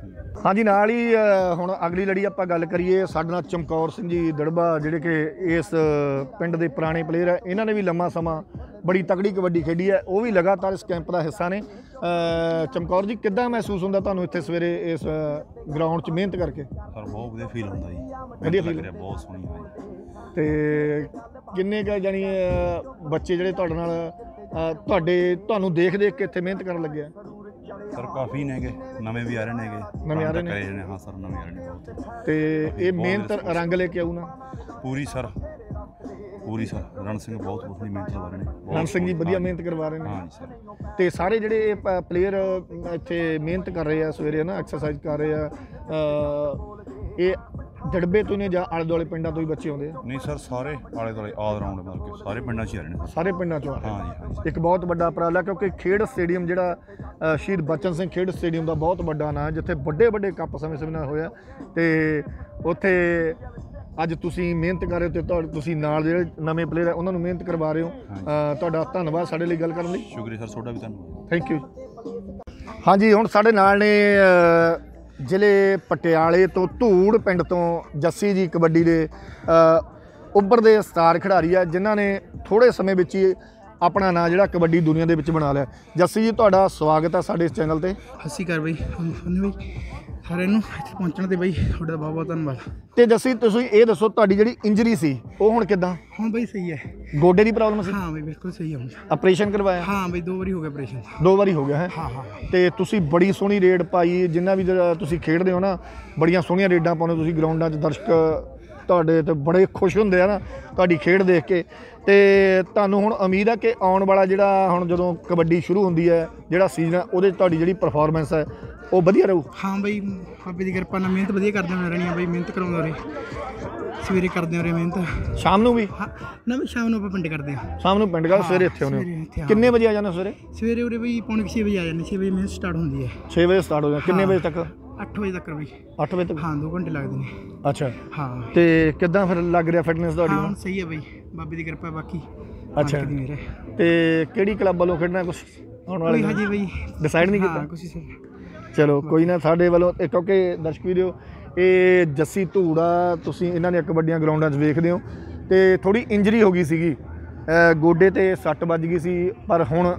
ਹਾਂਜੀ ਨਾਲ ਹੀ ਹੁਣ ਅਗਲੀ ਲੜੀ ਆਪਾਂ ਗੱਲ ਕਰੀਏ ਸਾਡੇ ਨਾਲ ਚਮਕੌਰ ਸਿੰਘ ਜੀ ਦੜਬਾ ਜਿਹੜੇ ਕਿ ਇਸ ਪਿੰਡ ਦੇ ਪੁਰਾਣੇ ਪਲੇਅਰ ਹੈ ਇਹਨਾਂ ਨੇ ਵੀ ਲੰਮਾ ਸਮਾਂ ਬੜੀ ਤਕੜੀ ਕਬੱਡੀ ਖੇਡੀ ਹੈ ਉਹ ਵੀ ਲਗਾਤਾਰ ਇਸ ਕੈਂਪ ਦਾ ਹਿੱਸਾ ਨੇ। ਚਮਕੌਰ ਜੀ ਕਿੱਦਾਂ ਮਹਿਸੂਸ ਹੁੰਦਾ ਤੁਹਾਨੂੰ ਇੱਥੇ ਸਵੇਰੇ ਇਸ ਗਰਾਊਂਡ 'ਚ ਮਿਹਨਤ ਕਰਕੇ? ਪਰ ਬਹੁਤ ਵਧੀਆ ਫੀਲ ਹੁੰਦਾ ਜੀ। ਵਧੀਆ ਰਿਹਾ ਬਹੁਤ ਸੋਹਣੀ ਹੈ ਤੇ ਕਿੰਨੇ ਕ ਜਾਨੀ ਬੱਚੇ ਜਿਹੜੇ ਤੁਹਾਡੇ ਨਾਲ ਤੁਹਾਡੇ ਤੁਹਾਨੂੰ ਦੇਖ ਦੇਖ ਕੇ ਇੱਥੇ ਮਿਹਨਤ ਕਰਨ ਲੱਗੇ ਆ? ਸਰ ਕਾਫੀ ਨੇਗੇ ਨਵੇਂ ਵੀ ਆ ਰਹੇ ਨੇਗੇ। ਨਵੇਂ ਆ ਰਹੇ ਨੇ। ਹਾਂ ਸਰ ਨਵੇਂ ਆ ਰਹੇ ਨੇ ਬਹੁਤ। ਤੇ ਇਹ ਮਿਹਨਤ response। ਰੰਗ ਲੈ ਕੇ ਆਉ ਨਾ? ਪੂਰੀ ਸਰ ਪੂਰੀ ਸਰ ਰਣ ਸਿੰਘ ਬਹੁਤ ਬਹੁਤ ਮਿਹਨਤ ਲਗਾ ਰਹੇ ਨੇ। ਰਣ ਸਿੰਘ ਜੀ ਵਧੀਆ। ਮਿਹਨਤ ਕਰਵਾ ਰਹੇ ਨੇ। ਹਾਂ ਸਰ ਤੇ ਸਾਰੇ ਜਿਹੜੇ ਪਲੇਅਰ ਇੱਥੇ ਮਿਹਨਤ ਕਰ ਰਹੇ ਆ ਸਵੇਰੇ ਨਾ ਐਕਸਰਸਾਈਜ਼ ਕਰ ਰਹੇ ਆ ਇਹ ਜੜਬੇ ਤੋਂ ਨੇ ਜਾਂ ਆਲੇ ਦੁਆਲੇ ਪਿੰਡਾਂ ਤੋਂ ਹੀ ਬੱਚੇ ਆਉਂਦੇ ਆ? ਨਹੀਂ ਸਰ ਸਾਰੇ ਆਲੇ ਦੁਆਲੇ ਆਲ ਰਾਉਂਡ ਮਤਲਬ ਕਿ ਸਾਰੇ ਪਿੰਡਾਂ 'ਚ ਹੀ ਆ ਰਹੇ ਨੇ। ਸਰ ਪਿੰਡਾਂ ਚੋਂ ਆ ਰਹੇ ਹਾਂ ਜੀ ਹਾਂ ਜੀ ਇੱਕ ਬਹੁਤ ਵੱਡਾ ਉਪਰਾਲਾ ਕਿਉਂਕਿ ਖੇਡ ਸਟੇਡੀਅਮ ਜਿਹੜਾ ਅ, ਸ਼ਹੀਦ ਬਚਨ ਸਿੰਘ ਖੇਡ ਸਟੇਡੀਅਮ ਦਾ ਬਹੁਤ ਵੱਡਾ ਨਾਂ ਹੈ ਜਿੱਥੇ ਵੱਡੇ ਵੱਡੇ ਕੱਪ ਸਮੇਂ ਸਮੇਂ ਨਾਲ ਹੋਇਆ। ਤੇ ਉੱਥੇ ਅੱਜ ਤੁਸੀਂ ਮਿਹਨਤ ਕਰ ਰਹੇ ਹੋ ਤੇ ਤੁਹਾਡੇ ਤੁਸੀਂ ਨਾਲ ਜਿਹੜੇ ਨਵੇਂ ਪਲੇਅਰ ਆ ਉਹਨਾਂ ਨੂੰ ਮਿਹਨਤ ਕਰਵਾ ਰਹੇ ਹੋ। ਅ, ਤੁਹਾਡਾ ਧੰਨਵਾਦ ਸਾਡੇ ਲਈ ਗੱਲ ਕਰਨ ਲਈ। ਸ਼ੁਕਰੀਆ ਸਰ ਤੁਹਾਡਾ ਵੀ ਧੰਨਵਾਦ। ਥੈਂਕ ਯੂ ਹਾਂਜੀ ਹੁਣ ਸਾਡੇ ਨਾਲ ਨੇ ਅ, ਜ਼ਿਲ੍ਹੇ ਪਟਿਆਲੇ ਤੋਂ ਧੂੜ ਪਿੰਡ ਤੋਂ ਜੱਸੀ ਜੀ ਕਬੱਡੀ ਦੇ ਉੱਭਰਦੇ ਸਟਾਰ ਖਿਡਾਰੀ ਆ, ਜਿਨ੍ਹਾਂ ਨੇ ਥੋੜੇ ਸਮੇਂ ਵਿੱਚ ਹੀ ਆਪਣਾ ਨਾਂ ਜਿਹੜਾ ਕਬੱਡੀ ਦੁਨੀਆ ਦੇ ਵਿੱਚ ਬਣਾ ਲਿਆ। ਜੱਸੀ ਜੀ ਤੁਹਾਡਾ ਸਵਾਗਤ ਹੈ ਸਾਡੇ ਇਸ ਚੈਨਲ ਤੇ। ਹੱਸੀ ਕਰ ਬਈ। ਫੋਨ ਬਈ। ਸਾਰਿਆਂ ਨੂੰ ਇੱਥੇ ਪਹੁੰਚਣ ਤੇ ਬਈ ਤੁਹਾਡਾ ਬਹੁਤ ਬਹੁਤ ਧੰਨਵਾਦ। ਤੇ ਜੱਸੀ ਤੁਸੀਂ ਇਹ ਦੱਸੋ ਤੁਹਾਡੀ ਜਿਹੜੀ ਇੰਜਰੀ ਸੀ ਉਹ ਹੁਣ ਕਿਦਾਂ? ਹੁਣ ਬਈ ਸਹੀ ਹੈ। ਗੋਡੇ ਦੀ ਪ੍ਰੋਬਲਮ ਸੀ? ਹਾਂ ਬਈ ਬਿਲਕੁਲ ਸਹੀ ਹੈ ਹੁਣ। ਆਪਰੇਸ਼ਨ ਕਰਵਾਇਆ? ਹਾਂ ਬਈ ਦੋ ਵਾਰੀ ਹੋ ਗਿਆ ਆਪਰੇਸ਼ਨ ਦੋ ਵਾਰੀ ਹੋ ਗਿਆ ਹੈ? ਹਾਂ ਹਾਂ। ਤੇ ਤੁਸੀਂ ਬੜੀ ਸੋਹਣੀ ਰੇਡ ਪਾਈ ਜਿੰਨਾ ਵੀ ਤੁਸੀਂ ਖੇਡਦੇ ਹੋ ਨਾ ਬੜੀਆਂ ਸੋਹਣੀਆਂ ਰੇਡਾਂ ਪਾਉਂਦੇ ਤੁਸੀਂ ਗਰਾਊਂਡਾਂ 'ਚ ਦਰਸ਼ਕ ਤੁਹਾਡੇ ਤੇ ਬੜੇ ਖੁਸ਼ ਹੁੰਦੇ ਆ ਨਾ, ਤੁਹਾਡੀ ਖੇਡ ਦੇਖ ਕੇ। ਤੇ ਤੁਹਾਨੂੰ ਹੁਣ ਉਮੀਦ ਆ ਕਿ ਆਉਣ ਵਾਲਾ ਜਿਹੜਾ ਹੁਣ ਜਦੋਂ ਕਬੱਡੀ ਸ਼ੁਰੂ ਹੁੰਦੀ ਹੈ, ਜਿਹੜਾ ਸੀਜ਼ਨ ਹੈ ਉਹਦੇ 'ਚ ਤੁਹਾਡੀ ਜਿਹੜੀ ਪਰਫਾਰਮੈਂਸ ਹੈ, ਉਹ ਵਧੀਆ ਰਹੂ? ਹਾਂ ਬਈ ਬਾਬੇ ਦੀ ਕਿਰਪਾ ਨਾਲ ਮਿਹਨਤ ਵਧੀਆ ਕਰਦੇ ਰਹਿਣੀ ਆ ਬਈ, ਮਿਹਨਤ ਕਰਾਉਂਦਾ ਰਹੇ। ਸਵੇਰੇ ਕਰਦੇ ਹੋ ਰਹੇ ਮਿਹਨਤ? ਸ਼ਾਮ ਨੂੰ ਵੀ? ਹਾਂ ਨਾ ਬਈ ਸ਼ਾਮ ਨੂੰ ਆਪਾਂ ਪਿੰਡ ਕਰਦੇ ਹਾਂ। ਸ਼ਾਮ ਨੂੰ ਪਿੰਡ ਗਾ ਸਵੇਰੇ ਇੱਥੇ ਸਵੇਰੇ ਆਉਂਦੇ ਇੱਥੇ ਹੋ। ਹਾਂ। ਕਿੰਨੇ ਵਜੇ ਆ ਜਾਂਦੇ ਹੋ ਸਵੇਰੇ? ਸਵੇਰੇ ਉਰੇ ਬਈ ਪੌਣੇ 6 ਵਜੇ ਆ ਜਾਂਦੇ 6 ਵਜੇ ਮਿਹਨਤ ਸਟਾਰਟ ਹੁੰਦੀ ਹੈ। 6 ਵਜੇ ਸਟਾਰਟ ਹੋ ਜਾਂਦਾ ਕਿੰਨੇ ਵਜੇ ਤੱਕ? 8 ਵਜੇ ਤੱਕ ਬਈ। 8 ਵਜੇ ਤੱਕ? ਹਾਂ 2 ਘੰਟੇ ਲੱਗਦੇ ਨੇ। ਅੱਛਾ। ਹਾਂ। ਤੇ ਕਿੱਦਾਂ ਫਿਰ ਲੱਗ ਰਿਹਾ ਫਿਟਨੈਸ ਤੁਹਾਡੀ ਹਾਂ ਹੁਣ? ਹੁਣ ਸਹੀ ਹੈ ਬਈ। ਬਾਬੇ ਦੀ ਕਿਰਪਾ ਬਾਕੀ ਅੱਛਾ। ਮਾਲਕ ਦੀ ਮਿਹਰ ਹੈ। ਤੇ ਕਿਹੜੀ ਕਲੱਬ ਵੱਲੋਂ ਖੇਡਣਾ ਕੁਝ ਆਉਣ ਵਾਲੇ ਕੋਈ ਹਜੇ ਬਈ ਡਿਸਾਈਡ ਨਹੀਂ ਹਾਂ ਕੀਤਾ? ਕੁਛ ਸਰ ਚਲੋ ਕੋਈ ਨਾ ਸਾਡੇ ਵੱਲੋਂ ਇਹ ਕਿਉਂਕਿ ਦਰਸ਼ਕ ਵੀਰੋ ਇਹ ਜੱਸੀ ਧੂੜਾ ਤੁਸੀਂ ਇਹਨਾਂ ਦੀਆਂ ਕਬੱਡੀਆਂ ਗਰਾਊਂਡਾਂ 'ਚ ਵੇਖਦੇ ਹੋ। ਤੇ ਥੋੜੀ ਇੰਜਰੀ ਹੋ ਗਈ ਸੀਗੀ। ਗੋਡੇ ਤੇ ਸੱਟ ਵੱਜ ਗਈ ਸੀ ਪਰ ਹੁਣ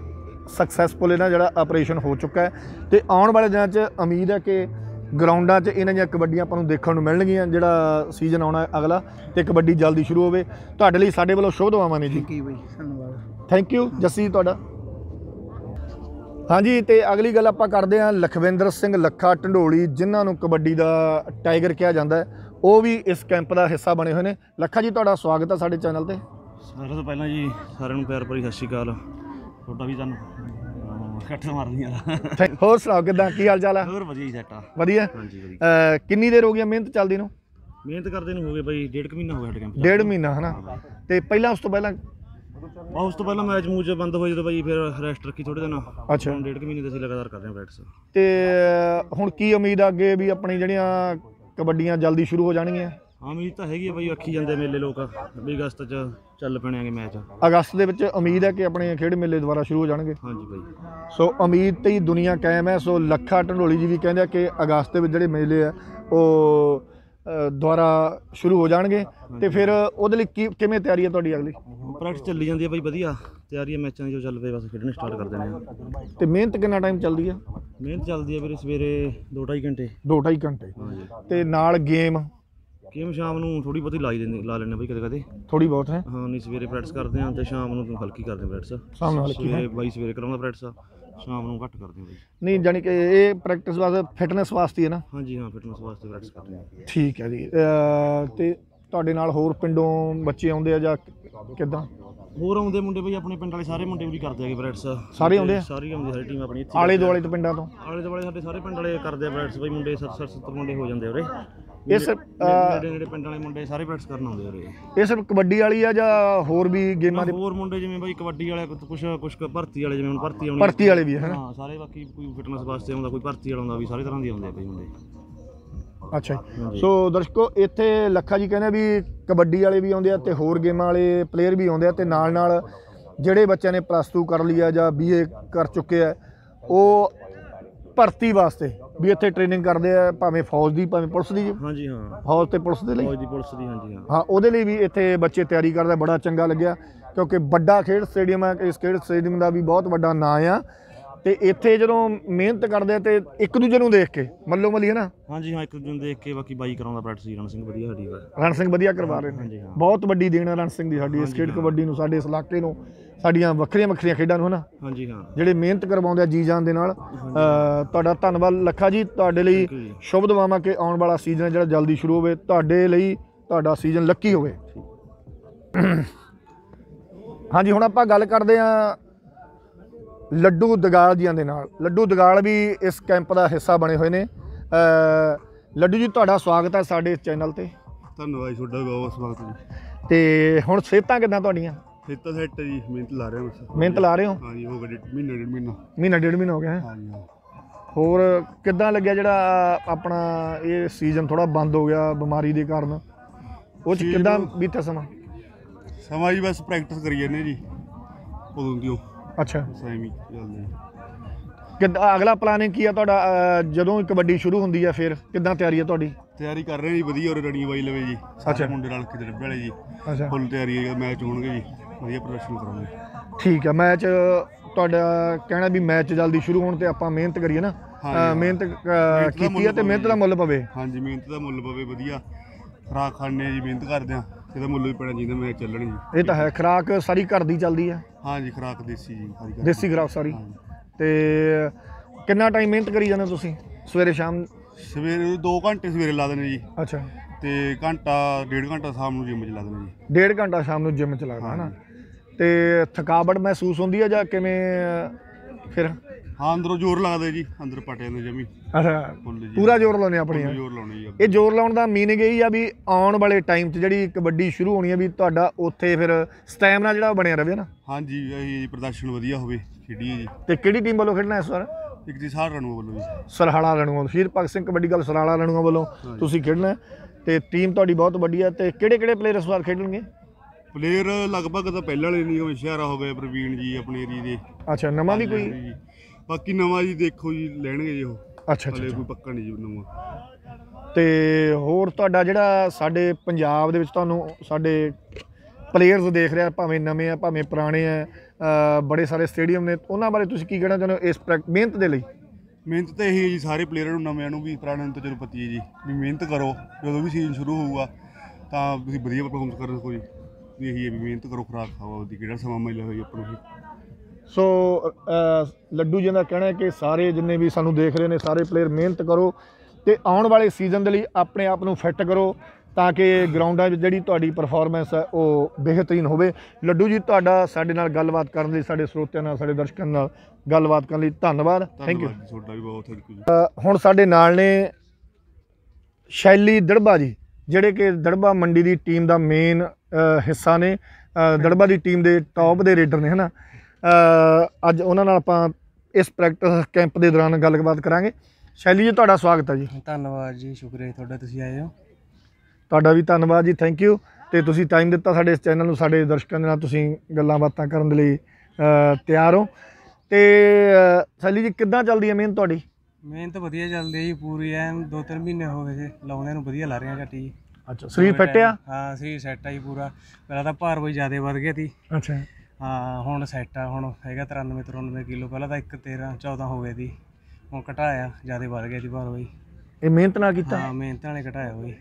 ਸਕਸੈਸਫੁਲ ਇਹਨਾਂ ਜਿਹੜਾ ਆਪਰੇਸ਼ਨ ਹੋ ਚੁੱਕਾ ਹੈ। ਤੇ ਆਉਣ ਵਾਲੇ ਦਿਨਾਂ 'ਚ ਉਮੀਦ ਹੈ ਕਿ ਗਰਾਊਂਡਾਂ 'ਚ ਇਹਨਾਂ ਦੀਆਂ ਕਬੱਡੀਆਂ ਆਪਾਂ ਨੂੰ ਦੇਖਣ ਨੂੰ ਮਿਲਣਗੀਆਂ ਜਿਹੜਾ ਸੀਜ਼ਨ ਆਉਣਾ ਹੈ ਅਗਲਾ। ਤੇ ਕਬੱਡੀ ਜਲਦੀ ਸ਼ੁਰੂ ਹੋਵੇ। ਤੁਹਾਡੇ ਲਈ ਸਾਡੇ ਵੱਲੋਂ ਸ਼ੁਭ ਦੁਆਵਾਂ ਨੇ ਜੀ। ਹੈ ਬਾਈ ਧੰਨਵਾਦ। ਥੈਂਕ ਯੂ ਜੱਸੀ ਤੁਹਾਡਾ। ਹਾਂਜੀ ਤੇ ਅਗਲੀ ਗੱਲ ਆਪਾਂ ਕਰਦੇ ਹਾਂ ਲਖਵਿੰਦਰ ਸਿੰਘ ਲੱਖਾ ਢੰਡੋਲੀ ਜਿਨ੍ਹਾਂ ਨੂੰ ਕਬੱਡੀ ਦਾ ਟਾਈਗਰ ਕਿਹਾ ਜਾਂਦਾ ਹੈ। ਉਹ ਵੀ ਇਸ ਕੈਂਪ ਦਾ ਹਿੱਸਾ ਬਣੇ ਹੋਏ ਨੇ। ਲੱਖਾ ਜੀ ਤੁਹਾਡਾ ਸਵਾਗਤ ਹੈ ਸਾਡੇ ਚੈਨਲ ਤੇ। ਸਾਰਿਆਂ ਤੋਂ ਪਹਿਲਾਂ ਜੀ ਸਾਰਿਆਂ ਨੂੰ ਪਿਆਰ ਭਰੀ ਸਤਿ ਸ਼੍ਰੀ ਅਕਾਲ। ਤੁਹਾਡਾ ਵੀ ਤੁਹਾਨੂੰ ਕੱਟ ਮਾਰਦੀਆਂ ਹੋਰ ਸੁਣਾਓ ਕਿਦਾਂ ਕੀ ਹਾਲ ਚਾਲ ਹੈ? ਹੋਰ ਵਧੀਆ ਹੀ ਸੈਟ ਆ। ਵਧੀਆ? ਹਾਂਜੀ ਵਧੀਆ। ਕਿੰਨੀ ਦੇਰ ਹੋ ਗਈ ਮਿਹਨਤ ਚੱਲਦੀ ਨੂੰ? ਮਿਹਨਤ ਕਰਦੇ ਨੂੰ ਹੋ ਗਏ ਬਾਈ ਡੇਢ ਕੁ ਮਹੀਨਾ ਹੋ ਗਿਆ ਕੈਂਪ ਡੇਢ ਮਹੀਨਾ ਹਨਾ? ਤੇ ਪਹਿਲਾਂ ਉਸ ਤੋਂ ਪਹਿਲਾਂ ਬਾ ਉਸ ਤੋਂ ਪਹਿਲਾਂ ਮੈਚ ਮੂਚ ਬੰਦ ਹੋਏ ਜਦੋਂ ਬਾਈ ਫਿਰ ਰੈਸਟ ਰੱਖੀ ਥੋੜੇ ਦਿਨ। ਅੱਛਾ। ਹੁਣ ਡੇਢ ਕੁ ਮਹੀਨੇ ਦੇ ਅਸੀਂ ਲਗਾਤਾਰ ਕਰ ਰਹੇ ਹਾਂ ਪ੍ਰੈਕਟਿਸ ਤੇ ਹੁਣ ਕੀ ਉਮੀਦ ਆ ਅੱਗੇ ਵੀ ਆਪਣੀ ਜਿਹੜੀਆਂ ਕਬੱਡੀਆਂ ਜਲਦੀ ਸ਼ੁਰੂ ਹੋ ਜਾਣਗੀਆਂ? ਹਾਂ ਉਮੀਦ ਤਾਂ ਹੈਗੀ ਆ ਬਾਈ ਅੱਖੀ ਜਾਂਦੇ ਮੇਲੇ ਲੋਕ। ਵੀ ਅਗਸਤ ਚ ਚੱਲ ਪੈਣਗੇ ਮੈਚ। ਅਗਸਤ ਦੇ ਵਿੱਚ ਉਮੀਦ ਹੈ ਕਿ ਆਪਣੇ ਖੇਡ ਮੇਲੇ ਦੁਬਾਰਾ ਸ਼ੁਰੂ ਹੋ ਜਾਣਗੇ? ਹਾਂਜੀ ਬਾਈ ਸੋ ਉਮੀਦ ਤੇ ਹੀ ਦੁਨੀਆ ਕਾਇਮ ਹੈ। ਸੋ ਲੱਖਾ ਢੰਡੋਲੀ ਜੀ ਵੀ ਕਹਿੰਦੇ ਆ ਕਿ ਅਗਸਤ ਦੇ ਵਿੱਚ ਜਿਹੜੇ ਮੇਲੇ ਆ ਉਹ ਅ, ਦੁਬਾਰਾ ਸ਼ੁਰੂ ਹੋ ਜਾਣਗੇ ਤੇ ਫਿਰ ਉਹਦੇ ਲਈ ਕੀ ਕਿਵੇਂ ਤਿਆਰੀ ਹੈ ਤੁਹਾਡੀ ਅਗਲੀ? ਪ੍ਰੈਕਟਿਸ ਚੱਲੀ ਜਾਂਦੀ ਹੈ ਬਾਈ ਵਧੀਆ। ਤਿਆਰੀ ਹੈ ਮੈਚਾਂ ਦੀ ਜੋ ਚੱਲ ਪਏ ਬਸ ਖੇਡਣੇ ਸਟਾਰਟ ਕਰ ਦੇਣੇ ਆ। ਤੇ ਮਿਹਨਤ ਕਿੰਨਾ ਟਾਈਮ ਚੱਲਦੀ ਹੈ? ਮਿਹਨਤ ਚੱਲਦੀ ਹੈ ਵੀਰੇ ਸਵੇਰੇ 2.5 ਘੰਟੇ। 2.5 ਘੰਟੇ। ਤੇ ਨਾਲ ਗੇਮ ਗੇਮ ਸ਼ਾਮ ਨੂੰ ਥੋੜੀ ਬਹੁਤੀ ਲਾਈ ਦਿੰਦੇ ਲਾ ਲੈਣੇ ਬਾਈ ਕਦੇ ਕਦੇ ਥੋੜੀ ਬਹੁਤ ਹੈ? ਹਾਂ ਨਹੀਂ ਸਵੇਰੇ ਪ੍ਰੈਕਟਿਸ ਕਰਦੇ ਹਾਂ ਤੇ ਸ਼ਾਮ ਨੂੰ ਹਲਕੀ ਕਰਦੇ ਪ੍ਰੈਕਟਿਸ ਸਾਹਮਣੇ ਹਲਕੀ ਹੈ? ਬਾਈ ਸਵੇਰੇ ਕਰਾਉਂਦਾ ਪ੍ਰੈਕਟਿਸ ਸ਼ਾਮ ਨੂੰ ਘੱਟ ਕਰਦੇ ਹਾਂ ਬਾਈ। ਨਹੀਂ ਜਾਨੀ ਕਿ ਇਹ ਪ੍ਰੈਕਟਿਸ ਵਾਸਤੇ ਫਿਟਨੈਸ ਵਾਸਤੇ ਹੈ ਨਾ? ਹਾਂਜੀ ਹਾਂ ਫਿਟਨੈਸ ਵਾਸਤੇ ਪ੍ਰੈਕਟਿਸ ਕਰਦੇ ਹਾਂ। ਠੀਕ ਹੈ ਜੀ। ਅ, ਤੇ ਤੁਹਾਡੇ ਨਾਲ ਹੋਰ ਪਿੰਡੋਂ ਬੱਚੇ ਆਉਂਦੇ ਆ ਜਾਂ ਕਿਦਾਂ? ਹੋਰ ਆਉਂਦੇ ਮੁੰਡੇ ਬਈ ਆਪਣੇ ਪਿੰਡ ਵਾਲੇ ਸਾਰੇ ਮੁੰਡੇ ਵੀ ਕਰਦੇ ਆਗੇ ਪ੍ਰੈਕਟਿਸ ਸਾਰੇ ਆਉਂਦੇ ਆ? ਸਾਰੀ ਆਉਂਦੀ ਸਾਰੀ ਟੀਮ ਆਪਣੀ ਇੱਥੇ ਆਲੇ ਦੁਆਲੇ ਤੋਂ ਪਿੰਡਾਂ ਤੋਂ? ਆਲੇ ਦੁਆਲੇ ਸਾਡੇ ਸਾਰੇ ਪਿੰਡ ਵਾਲੇ ਕਰਦੇ ਆ ਪ੍ਰੈਕਟਿਸ ਬਈ ਮੁੰਡੇ 70 70 ਮੁੰਡੇ ਹੋ ਜਾਂਦੇ ਉਰੇ। ਇਸ ਅ, ਨੇੜੇ ਨੇੜੇ ਪਿੰਡ ਵਾਲੇ ਮੁੰਡੇ ਸਾਰੇ ਪ੍ਰੈਕਟਿਸ ਕਰਨ ਆਉਂਦੇ ਉਰੇ। ਇਹ ਸਿਰਫ ਕਬੱਡੀ ਵਾਲੀ ਆ ਜਾਂ ਹੋਰ ਵੀ ਗੇਮਾਂ ਦੇ ਹੋਰ ਮੁੰਡੇ ਜਿਵੇਂ ਬਾਈ ਕਬੱਡੀ ਵਾਲੇ ਕੁਝ ਕੁਝ ਭਰਤੀ ਵਾਲੇ ਜਿਵੇਂ ਹੁਣ ਭਰਤੀ ਆਉਣੀ ਭਰਤੀ ਵਾਲੇ ਵੀ ਹੈ ਨਾ ਹਾਂ ਸਾਰੇ ਬਾਕੀ ਕੋਈ ਫਿਟਨੈਸ ਵਾਸਤੇ ਆਉਂਦਾ ਕੋਈ ਭਰਤੀ ਵਾਲਾ ਆਉਂਦਾ ਵੀ ਸਾਰੇ ਤਰ੍ਹਾਂ ਦੇ ਆਉਂਦੇ ਆ ਬਈ ਮੁੰਡੇ। ਅੱਛਾ ਜੀ। ਸੋ ਦਰਸ਼ਕੋ ਇੱਥੇ ਲੱਖਾ ਜੀ ਕਹਿੰਦੇ ਵੀ ਕਬੱਡੀ ਵਾਲੇ ਵੀ ਆਉਂਦੇ ਆ ਤੇ ਹੋਰ ਗੇਮਾਂ ਵਾਲੇ ਪਲੇਅਰ ਵੀ ਆਉਂਦੇ ਆ ਤੇ ਨਾਲ ਨਾਲ ਜਿਹੜੇ ਬੱਚਿਆਂ ਨੇ ਪਲੱਸ 2 ਕਰ ਲਈ ਆ ਜਾਂ ਬੀਏ ਕਰ ਚੁੱਕੇ ਆ ਉਹ ਭਰਤੀ ਵਾਸਤੇ ਵੀ ਇੱਥੇ ਟ੍ਰੇਨਿੰਗ ਕਰਦੇ ਆ ਭਾਵੇਂ ਫੌਜ ਦੀ ਭਾਵੇਂ ਪੁਲਿਸ ਦੀ। ਹਾਂਜੀ ਹਾਂ। ਫੌਜ ਤੇ ਪੁਲਿਸ ਦੇ ਲਈ? ਫੌਜ ਦੀ ਪੁਲਿਸ ਦੀ ਹਾਂਜੀ ਹਾਂ। ਹਾਂ ਉਹਦੇ ਲਈ ਵੀ ਇੱਥੇ ਬੱਚੇ ਤਿਆਰੀ ਕਰਦੇ ਬੜਾ ਚੰਗਾ ਲੱਗਿਆ। ਕਿਉਂਕਿ ਵੱਡਾ ਖੇਡ ਸਟੇਡੀਅਮ ਹੈ ਇਸ ਖੇਡ ਸਟੇਡੀਅਮ ਦਾ ਵੀ ਬਹੁਤ ਵੱਡਾ ਨਾਂ ਆ। ਤੇ ਇੱਥੇ ਜਦੋਂ ਮਿਹਨਤ ਕਰਦੇ ਆ ਤੇ ਇੱਕ ਦੂਜੇ ਨੂੰ ਦੇਖ ਕੇ ਮੱਲੋ ਮੱਲੀ ਹੈ ਨਾ? ਹਾਂਜੀ ਹਾਂ ਇੱਕ ਦਿਨ ਦੇਖ ਕੇ ਬਾਕੀ ਬਾਈ ਕਰਾਉਂਦਾ ਪ੍ਰੈਕਟਿਸ ਰਣ ਸਿੰਘ ਵਧੀਆ ਸਾਡੀ ਵਾ ਰਣ ਸਿੰਘ ਵਧੀਆ ਕਰਵਾ ਰਹੇ ਨੇ। ਹਾਂਜੀ ਹਾਂ। ਬਹੁਤ ਵੱਡੀ ਦੇਣ ਹੈ ਰਣ ਸਿੰਘ ਦੀ ਸਾਡੀ ਇਸ ਖੇਡ ਕਬੱਡੀ ਨੂੰ ਸਾਡੇ ਇਸ ਇਲਾਕੇ ਨੂੰ ਸਾਡੀਆਂ ਵੱਖਰੀਆਂ ਵੱਖਰੀਆਂ ਖੇਡਾਂ ਨੂੰ ਹਨਾ? ਹਾਂਜੀ ਹਾਂ। ਜਿਹੜੇ ਮਿਹਨਤ ਕਰਵਾਉਂਦੇ ਆ ਜੀ ਜਾਨ ਦੇ ਨਾਲ। ਅ, ਤੁਹਾਡਾ ਧੰਨਵਾਦ। ਲੱਖਾ ਜੀ ਤੁਹਾਡੇ ਲਈ। ਸ਼ੁਭ ਦੁਆਵਾਂ ਕਿ ਆਉਣ ਵਾਲਾ ਸੀਜ਼ਨ ਜਿਹੜਾ ਜਲਦੀ ਸ਼ੁਰੂ ਹੋਵੇ। ਤੁਹਾਡੇ ਲਈ ਤੁਹਾਡਾ ਸੀਜ਼ਨ ਲੱਕੀ ਹੋਵੇ। ਹਾਂਜੀ ਹੁਣ ਆਪਾਂ ਗੱਲ ਕਰਦੇ ਆ ਲੱਡੂ ਦਗਾਲ ਜੀਆਂ ਦੇ ਨਾਲ। ਲੱਡੂ ਦਗਾਲ ਵੀ ਇਸ ਕੈਂਪ ਦਾ ਹਿੱਸਾ ਬਣੇ ਹੋਏ ਨੇ। ਅ, ਲੱਡੂ ਜੀ ਤੁਹਾਡਾ ਸਵਾਗਤ ਹੈ ਸਾਡੇ ਇਸ ਚੈਨਲ ਤੇ। ਧੰਨਵਾਦ ਜੀ ਤੁਹਾਡਾ ਬਹੁਤ ਸਵਾਗਤ ਜੀ। ਤੇ ਹੁਣ ਸਿਹਤਾਂ ਕਿਦਾਂ ਤੁਹਾਡੀਆਂ? ਫਿਰ ਤਾਂ ਸੈੱਟ ਜੀ ਮਿਹਨਤ ਲਾ ਰਹੇ ਹਾਂ ਮਿਹਨਤ ਲਾ ਰਹੇ ਹੋ? ਹਾਂਜੀ ਹੋ ਗਏ ਮਹੀਨਾ ਡੇਢ ਮਹੀਨਾ। ਮਹੀਨਾ ਡੇਢ ਮਹੀਨਾ ਹੋ ਗਿਆ ਹੈ। ਹਾਂਜੀ ਹੋਰ ਕਿੱਦਾਂ ਲੱਗਿਆ ਜਿਹੜਾ ਆਪਣਾ ਇਹ ਸੀਜ਼ਨ ਥੋੜਾ ਬੰਦ ਹੋ ਗਿਆ ਬਿਮਾਰੀ ਦੇ ਕਾਰਨ? ਉਹ ਚ ਕਿੱਦਾਂ ਬੀਤਿਆ ਸਮਾਂ? ਸਮਾਂ ਜੀ ਬਸ ਪ੍ਰੈਕਟਿਸ ਕਰੀ ਜਾਂਦੇ ਜੀ। ਉਦੋਂ ਅੱਛਾ। ਸੈਮੀ ਚੱਲਦੇ ਕਿੱਦਾਂ ਅਗਲਾ ਪਲਾਨਿੰਗ ਕੀ ਆ ਤੁਹਾਡਾ? ਅਹ, ਜਦੋਂ ਕਬੱਡੀ ਸ਼ੁਰੂ ਹੁੰਦੀ ਹੈ ਫਿਰ ਕਿੱਦਾਂ ਤਿਆਰੀ ਹੈ ਤੁਹਾਡੀ? ਤਿਆਰੀ ਕਰ ਰਹੇ ਹਾਂ ਜੀ ਵਧੀਆ ਔਰ ਰਣੀ ਬਾਈ ਲਵੇ ਜੀ। ਅੱਛਾ। ਸਾਰੇ ਮੁੰਡੇ ਰਲ ਕੇ ਡੱਬੇ ਵਾਲੇ ਜੀ। ਅੱਛਾ। ਫੁੱਲ ਤਿਆਰੀ ਹੈ ਮੈਚ ਹੋਣਗੇ ਜੀ। ਵਧੀਆ ਪ੍ਰਦਰਸ਼ਨ ਕਰਾਂਗੇ। ਠੀਕ ਹੈ ਮੈਚ ਤੁਹਾਡਾ ਕਹਿਣਾ ਵੀ ਮੈਚ ਜਲਦੀ ਸ਼ੁਰੂ ਹੋਣ ਤੇ ਆਪਾਂ ਮਿਹਨਤ ਕਰੀਏ ਨਾ। ਅਹ। ਮਿਹਨਤ ਅਹ, ਦਾ ਕੀਤੀ ਮੁੱਲ ਤੇ ਮਿਹਨਤ ਦਾ ਮੁੱਲ ਪਵੇ। ਹਾਂਜੀ ਮਿਹਨਤ ਦਾ ਮੁੱਲ ਪਵੇ ਵਧੀਆ। ਖਰਾਕ ਖਾਣੇ ਜੀ ਮਿਹਨਤ ਕਰਦੇ ਆ। ਇਹਦਾ ਮੁੱਲ ਵੀ ਪੈਣਾ ਚਾਹੀਦਾ ਮੈਚ ਚੱਲਣ ਜੀ। ਇਹ ਤਾਂ ਹੈ ਖਰਾਕ ਸਾਰੀ ਘਰ ਦੀ ਚੱਲਦੀ ਹੈ। ਹਾਂਜੀ ਖਰਾਕ ਦੇਸੀ ਜੀ ਸਾਰੀ। ਦੇਸੀ ਖਰਾਕ ਸਾਰੀ। ਹਾਂਜੀ। ਤੇ ਕਿੰਨਾ ਟਾਈਮ ਮਿਹਨਤ ਕਰੀ ਜਾਂਦੇ ਹੋ ਤੁਸੀਂ ਸਵੇਰੇ ਸ਼ਾਮ? ਸਵੇਰੇ 2 ਘੰਟੇ ਸਵੇਰੇ ਲਾ ਦੇਣੇ ਜੀ। ਅੱਛਾ। ਤੇ ਘੰਟਾ ਡੇਢ ਘੰਟਾ ਸ਼ਾਮ ਨੂੰ ਜਿੰਮ ਚ ਲਾ ਦੇਣਾ ਜੀ। ਡੇਢ ਘੰਟਾ ਸ਼ਾਮ ਨੂੰ ਜਿਮ ਚ ਲੱਗਦਾ ਹਨਾ? ਤੇ ਥਕਾਵਟ ਮਹਿਸੂਸ ਹੁੰਦੀ ਹੈ ਜਾਂ ਕਿਵੇਂ ਅਹ, ਫਿਰ? ਹਾਂ ਅੰਦਰੋਂ ਜ਼ੋਰ ਲੱਗਦਾ ਜੀ ਅੰਦਰ ਪਟੇ ਜਾਂਦੇ ਜਮੀ। ਅੱਛਾ ਫੁੱਲ ਜੀ। ਪੂਰਾ ਜ਼ੋਰ ਲਾਉਂਦੇ ਆਪਣੀ ਫੁੱਲ ਜ਼ੋਰ ਲਾਉਣੇ ਜੀ ਇਹ ਜ਼ੋਰ ਲਾਉਣ ਦਾ ਮੀਨਿੰਗ ਇਹ ਆ ਵੀ ਆਉਣ ਵਾਲੇ ਟਾਈਮ 'ਚ ਜਿਹੜੀ ਕਬੱਡੀ ਸ਼ੁਰੂ ਹੋਣੀ ਹੈ ਵੀ ਤੁਹਾਡਾ ਉੱਥੇ ਫਿਰ ਸਟੈਮਨਾ ਜਿਹੜਾ ਬਣਿਆ ਰਵੇ ਨਾ। ਹਾਂਜੀ ਇਹ ਪ੍ਰਦਰਸ਼ਨ ਵਧੀਆ ਹੋਵੇ ਖੇਡੀਏ ਜੀ। ਤੇ ਕਿਹੜੀ ਟੀਮ ਵੱਲੋਂ ਖੇਡਣਾ ਇਸ ਵਾਰ? ਇੱਕ ਦੀ ਸਾਰ ਰਣੂ ਵੱਲੋਂ ਜੀ। ਸਰਹਾਲਾ ਰਣੂਆਂ ਸ਼ਹੀਦ ਭਗਤ ਸਿੰਘ ਕਬੱਡੀ ਗੱਲ ਸਰਹਾਲਾ ਰਣੂਆਂ ਵੱਲੋਂ ਤੁਸੀਂ ਖੇਡਣਾ ਹੈ ਤੇ ਟੀਮ ਤੁਹਾਡੀ ਬਹੁਤ ਵੱਡੀ ਹੈ ਤੇ ਕਿਹੜੇ ਕਿਹੜੇ ਪਲੇਅਰ ਇਸ ਵਾਰ ਖੇਡਣਗੇ? ਪਲੇਅਰ ਲਗਭਗ ਤਾਂ ਪਹਿਲਾਂ ਵਾਲੇ ਨਹੀਂ ਹੋਏ ਸ਼ਹਿਰਾ ਹੋ ਗਏ ਪ੍ਰਵੀਨ ਜੀ ਆਪਣੇ ਏਰੀਏ ਦੇ। ਅੱਛਾ ਨਵਾਂ ਵੀ ਕੋਈ? ਜੀ। ਬਾਕੀ ਨਵਾਂ ਜੀ ਦੇਖੋ ਜੀ ਲੈਣਗੇ ਜੀ ਉਹ। ਅੱਛਾ ਅੱਛਾ ਹਲੇ ਅੱਛਾ। ਕੋਈ ਪੱਕਾ ਨਹੀਂ ਜੀ ਨਵਾਂ। ਤੇ ਹੋਰ ਤੁਹਾਡਾ ਜਿਹੜਾ ਸਾਡੇ ਪੰਜਾਬ ਦੇ ਵਿੱਚ ਤੁਹਾਨੂੰ ਸਾਡੇ ਪਲੇਅਰਸ ਦੇਖ ਰਿਹਾ ਭਾਵੇਂ ਨਵੇਂ ਆ ਭਾਵੇਂ ਪੁਰਾਣੇ ਆ ਅ, ਬੜੇ ਸਾਰੇ ਸਟੇਡੀਅਮ ਨੇ ਉਹਨਾਂ ਬਾਰੇ ਤੁਸੀਂ ਕੀ ਕਹਿਣਾ ਚਾਹੁੰਦੇ ਹੋ ਇਸ ਪ੍ਰੈਕ- ਮਿਹਨਤ ਦੇ ਲਈ? ਮਿਹਨਤ ਤਾਂ ਇਹੀ ਹੈ ਜੀ ਸਾਰੇ ਪਲੇਅਰਾਂ ਨੂੰ ਨਵਿਆਂ ਨੂੰ ਵੀ ਪੁਰਾਣਿਆਂ ਨੂੰ ਤਾਂ ਚਲੋ ਪਤੀ ਹੈ ਜੀ ਵੀ ਮਿਹਨਤ ਕਰੋ। ਜਦੋਂ ਵੀ ਸੀਜ਼ਨ ਸ਼ੁਰੂ ਹੋਊਗਾ ਤਾਂ ਤੁਸੀਂ ਵਧੀਆ ਪਰਫਾਰਮੈਂਸ ਕਰ ਜੀ। ਵੀ ਇਹੀ ਹੈ ਵੀ ਮਿਹਨਤ ਕਰੋ ਖੁਰਾਕ ਖਾਓ ਉਹਦੀ ਕਿਹੜਾ ਸਮਾਂ ਮਿਲਿਆ ਹੋਈ ਆਪਾਂ ਨੂੰ ਜੀ ਸੋ ਲੱਡੂ ਜੀ ਦਾ ਕਹਿਣਾ ਹੈ ਕਿ ਸਾਰੇ ਜਿੰਨੇ ਵੀ ਸਾਨੂੰ ਦੇਖ ਰਹੇ ਨੇ ਸਾਰੇ ਪਲੇਅਰ ਮਿਹਨਤ ਕਰੋ ਤੇ ਆਉਣ ਵਾਲੇ ਸੀਜ਼ਨ ਦੇ ਲਈ ਆਪਣੇ ਆਪ ਨੂੰ ਫਿੱਟ ਕਰੋ ਤਾਂ ਕਿ ਗਰਾਊਂਡਾਂ 'ਚ ਜਿਹੜੀ ਤੁਹਾਡੀ ਪਰਫਾਰਮੈਂਸ ਹੈ ਉਹ ਬਿਹਤਰੀਨ ਹੋਵੇ। ਲੱਡੂ ਜੀ ਤੁਹਾਡਾ ਸਾਡੇ ਨਾਲ ਗੱਲਬਾਤ ਕਰਨ ਲਈ ਸਾਡੇ ਸਰੋਤਿਆਂ ਨਾਲ ਸਾਡੇ ਦਰਸ਼ਕਾਂ ਨਾਲ ਗੱਲਬਾਤ ਕਰਨ ਲਈ ਧੰਨਵਾਦ। ਥੈਂਕ ਯੂ ਤੁਹਾਡਾ ਵੀ ਬਹੁਤ ਥੈਂਕ ਯੂ ਹੁਣ ਸਾਡੇ ਨਾਲ ਨੇ ਸ਼ੈਲੀ ਦੜਬਾ ਜੀ ਜਿਹੜੇ ਕਿ ਦੜਬਾ ਮੰਡੀ ਦੀ ਟੀਮ ਦਾ ਮੇਨ ਹਿੱਸਾ ਨੇ। ਦੜਬਾ ਦੀ ਟੀਮ ਦੇ ਟੌਪ ਦੇ ਰੇਡਰ ਨੇ ਹਨਾ? ਅੱਜ ਉਹਨਾਂ ਨਾਲ ਆਪਾਂ ਇਸ ਪ੍ਰੈਕਟਿਸ ਕੈਂਪ ਦੇ ਦੌਰਾਨ ਗੱਲਬਾਤ ਕਰਾਂਗੇ। ਸ਼ੈਲੀ ਜੀ ਤੁਹਾਡਾ ਸਵਾਗਤ ਹੈ ਜੀ। ਧੰਨਵਾਦ ਜੀ ਸ਼ੁਕਰੀਆ ਜੀ ਤੁਹਾਡਾ ਤੁਸੀਂ ਆਏ ਹੋ। ਤੁਹਾਡਾ ਵੀ ਧੰਨਵਾਦ ਜੀ ਥੈਂਕ ਯੂ ਤੇ ਤੁਸੀਂ ਟਾਈਮ ਦਿੱਤਾ ਸਾਡੇ ਇਸ ਚੈਨਲ ਨੂੰ ਸਾਡੇ ਦਰਸ਼ਕਾਂ ਦੇ ਨਾਲ ਤੁਸੀਂ ਗੱਲਾਂ ਬਾਤਾਂ ਕਰਨ ਦੇ ਲਈ ਤਿਆਰ ਹੋ। ਤੇ ਸ਼ੈਲੀ ਜੀ ਕਿੱਦਾਂ ਚੱਲਦੀ ਹੈ ਮਿਹਨਤ ਤੁਹਾਡੀ? ਮਿਹਨਤ ਵਧੀਆ ਚੱਲਦੀ ਹੈ ਜੀ ਪੂਰੀ ਐਨ ਦੋ ਤਿੰਨ ਮਹੀਨੇ ਹੋ ਗਏ ਜੀ ਲਾਉਂਦਿਆਂ ਨੂੰ ਵਧੀਆ ਲਾ ਰਹੇ ਆ ਝੱਟੀ ਜੀ। ਅੱਛਾ ਸਰੀਰ ਫਿੱਟ ਆ? ਹਾਂ ਸਰੀਰ ਸੈੱਟ ਆ ਜੀ ਪੂਰਾ। ਪਹਿਲਾਂ ਤਾਂ ਭਾਰ ਬਈ ਜ਼ਿਆਦਾ ਵੱਧ ਗਿਆ ਸੀ। ਅੱਛਾ। ਹਾਂ ਹੁਣ ਸੈੱਟ ਆ ਹੁਣ ਹੈਗਾ 93 93 ਕਿਲੋ ਪਹਿਲਾਂ ਤਾਂ 1 13 14 ਹੋ ਗਏ ਸੀ ਹੁਣ ਘਟਾਇਆ ਜ਼ਿਆਦਾ ਵੱਧ ਗਿਆ ਸੀ ਭਾਰ ਬਈ। ਇਹ ਮਿਹਨਤ ਨਾਲ ਕੀਤਾ? ਹਾਂ ਮਿਹਨਤ ਨਾਲੇ ਘਟਾਇਆ ਬਈ।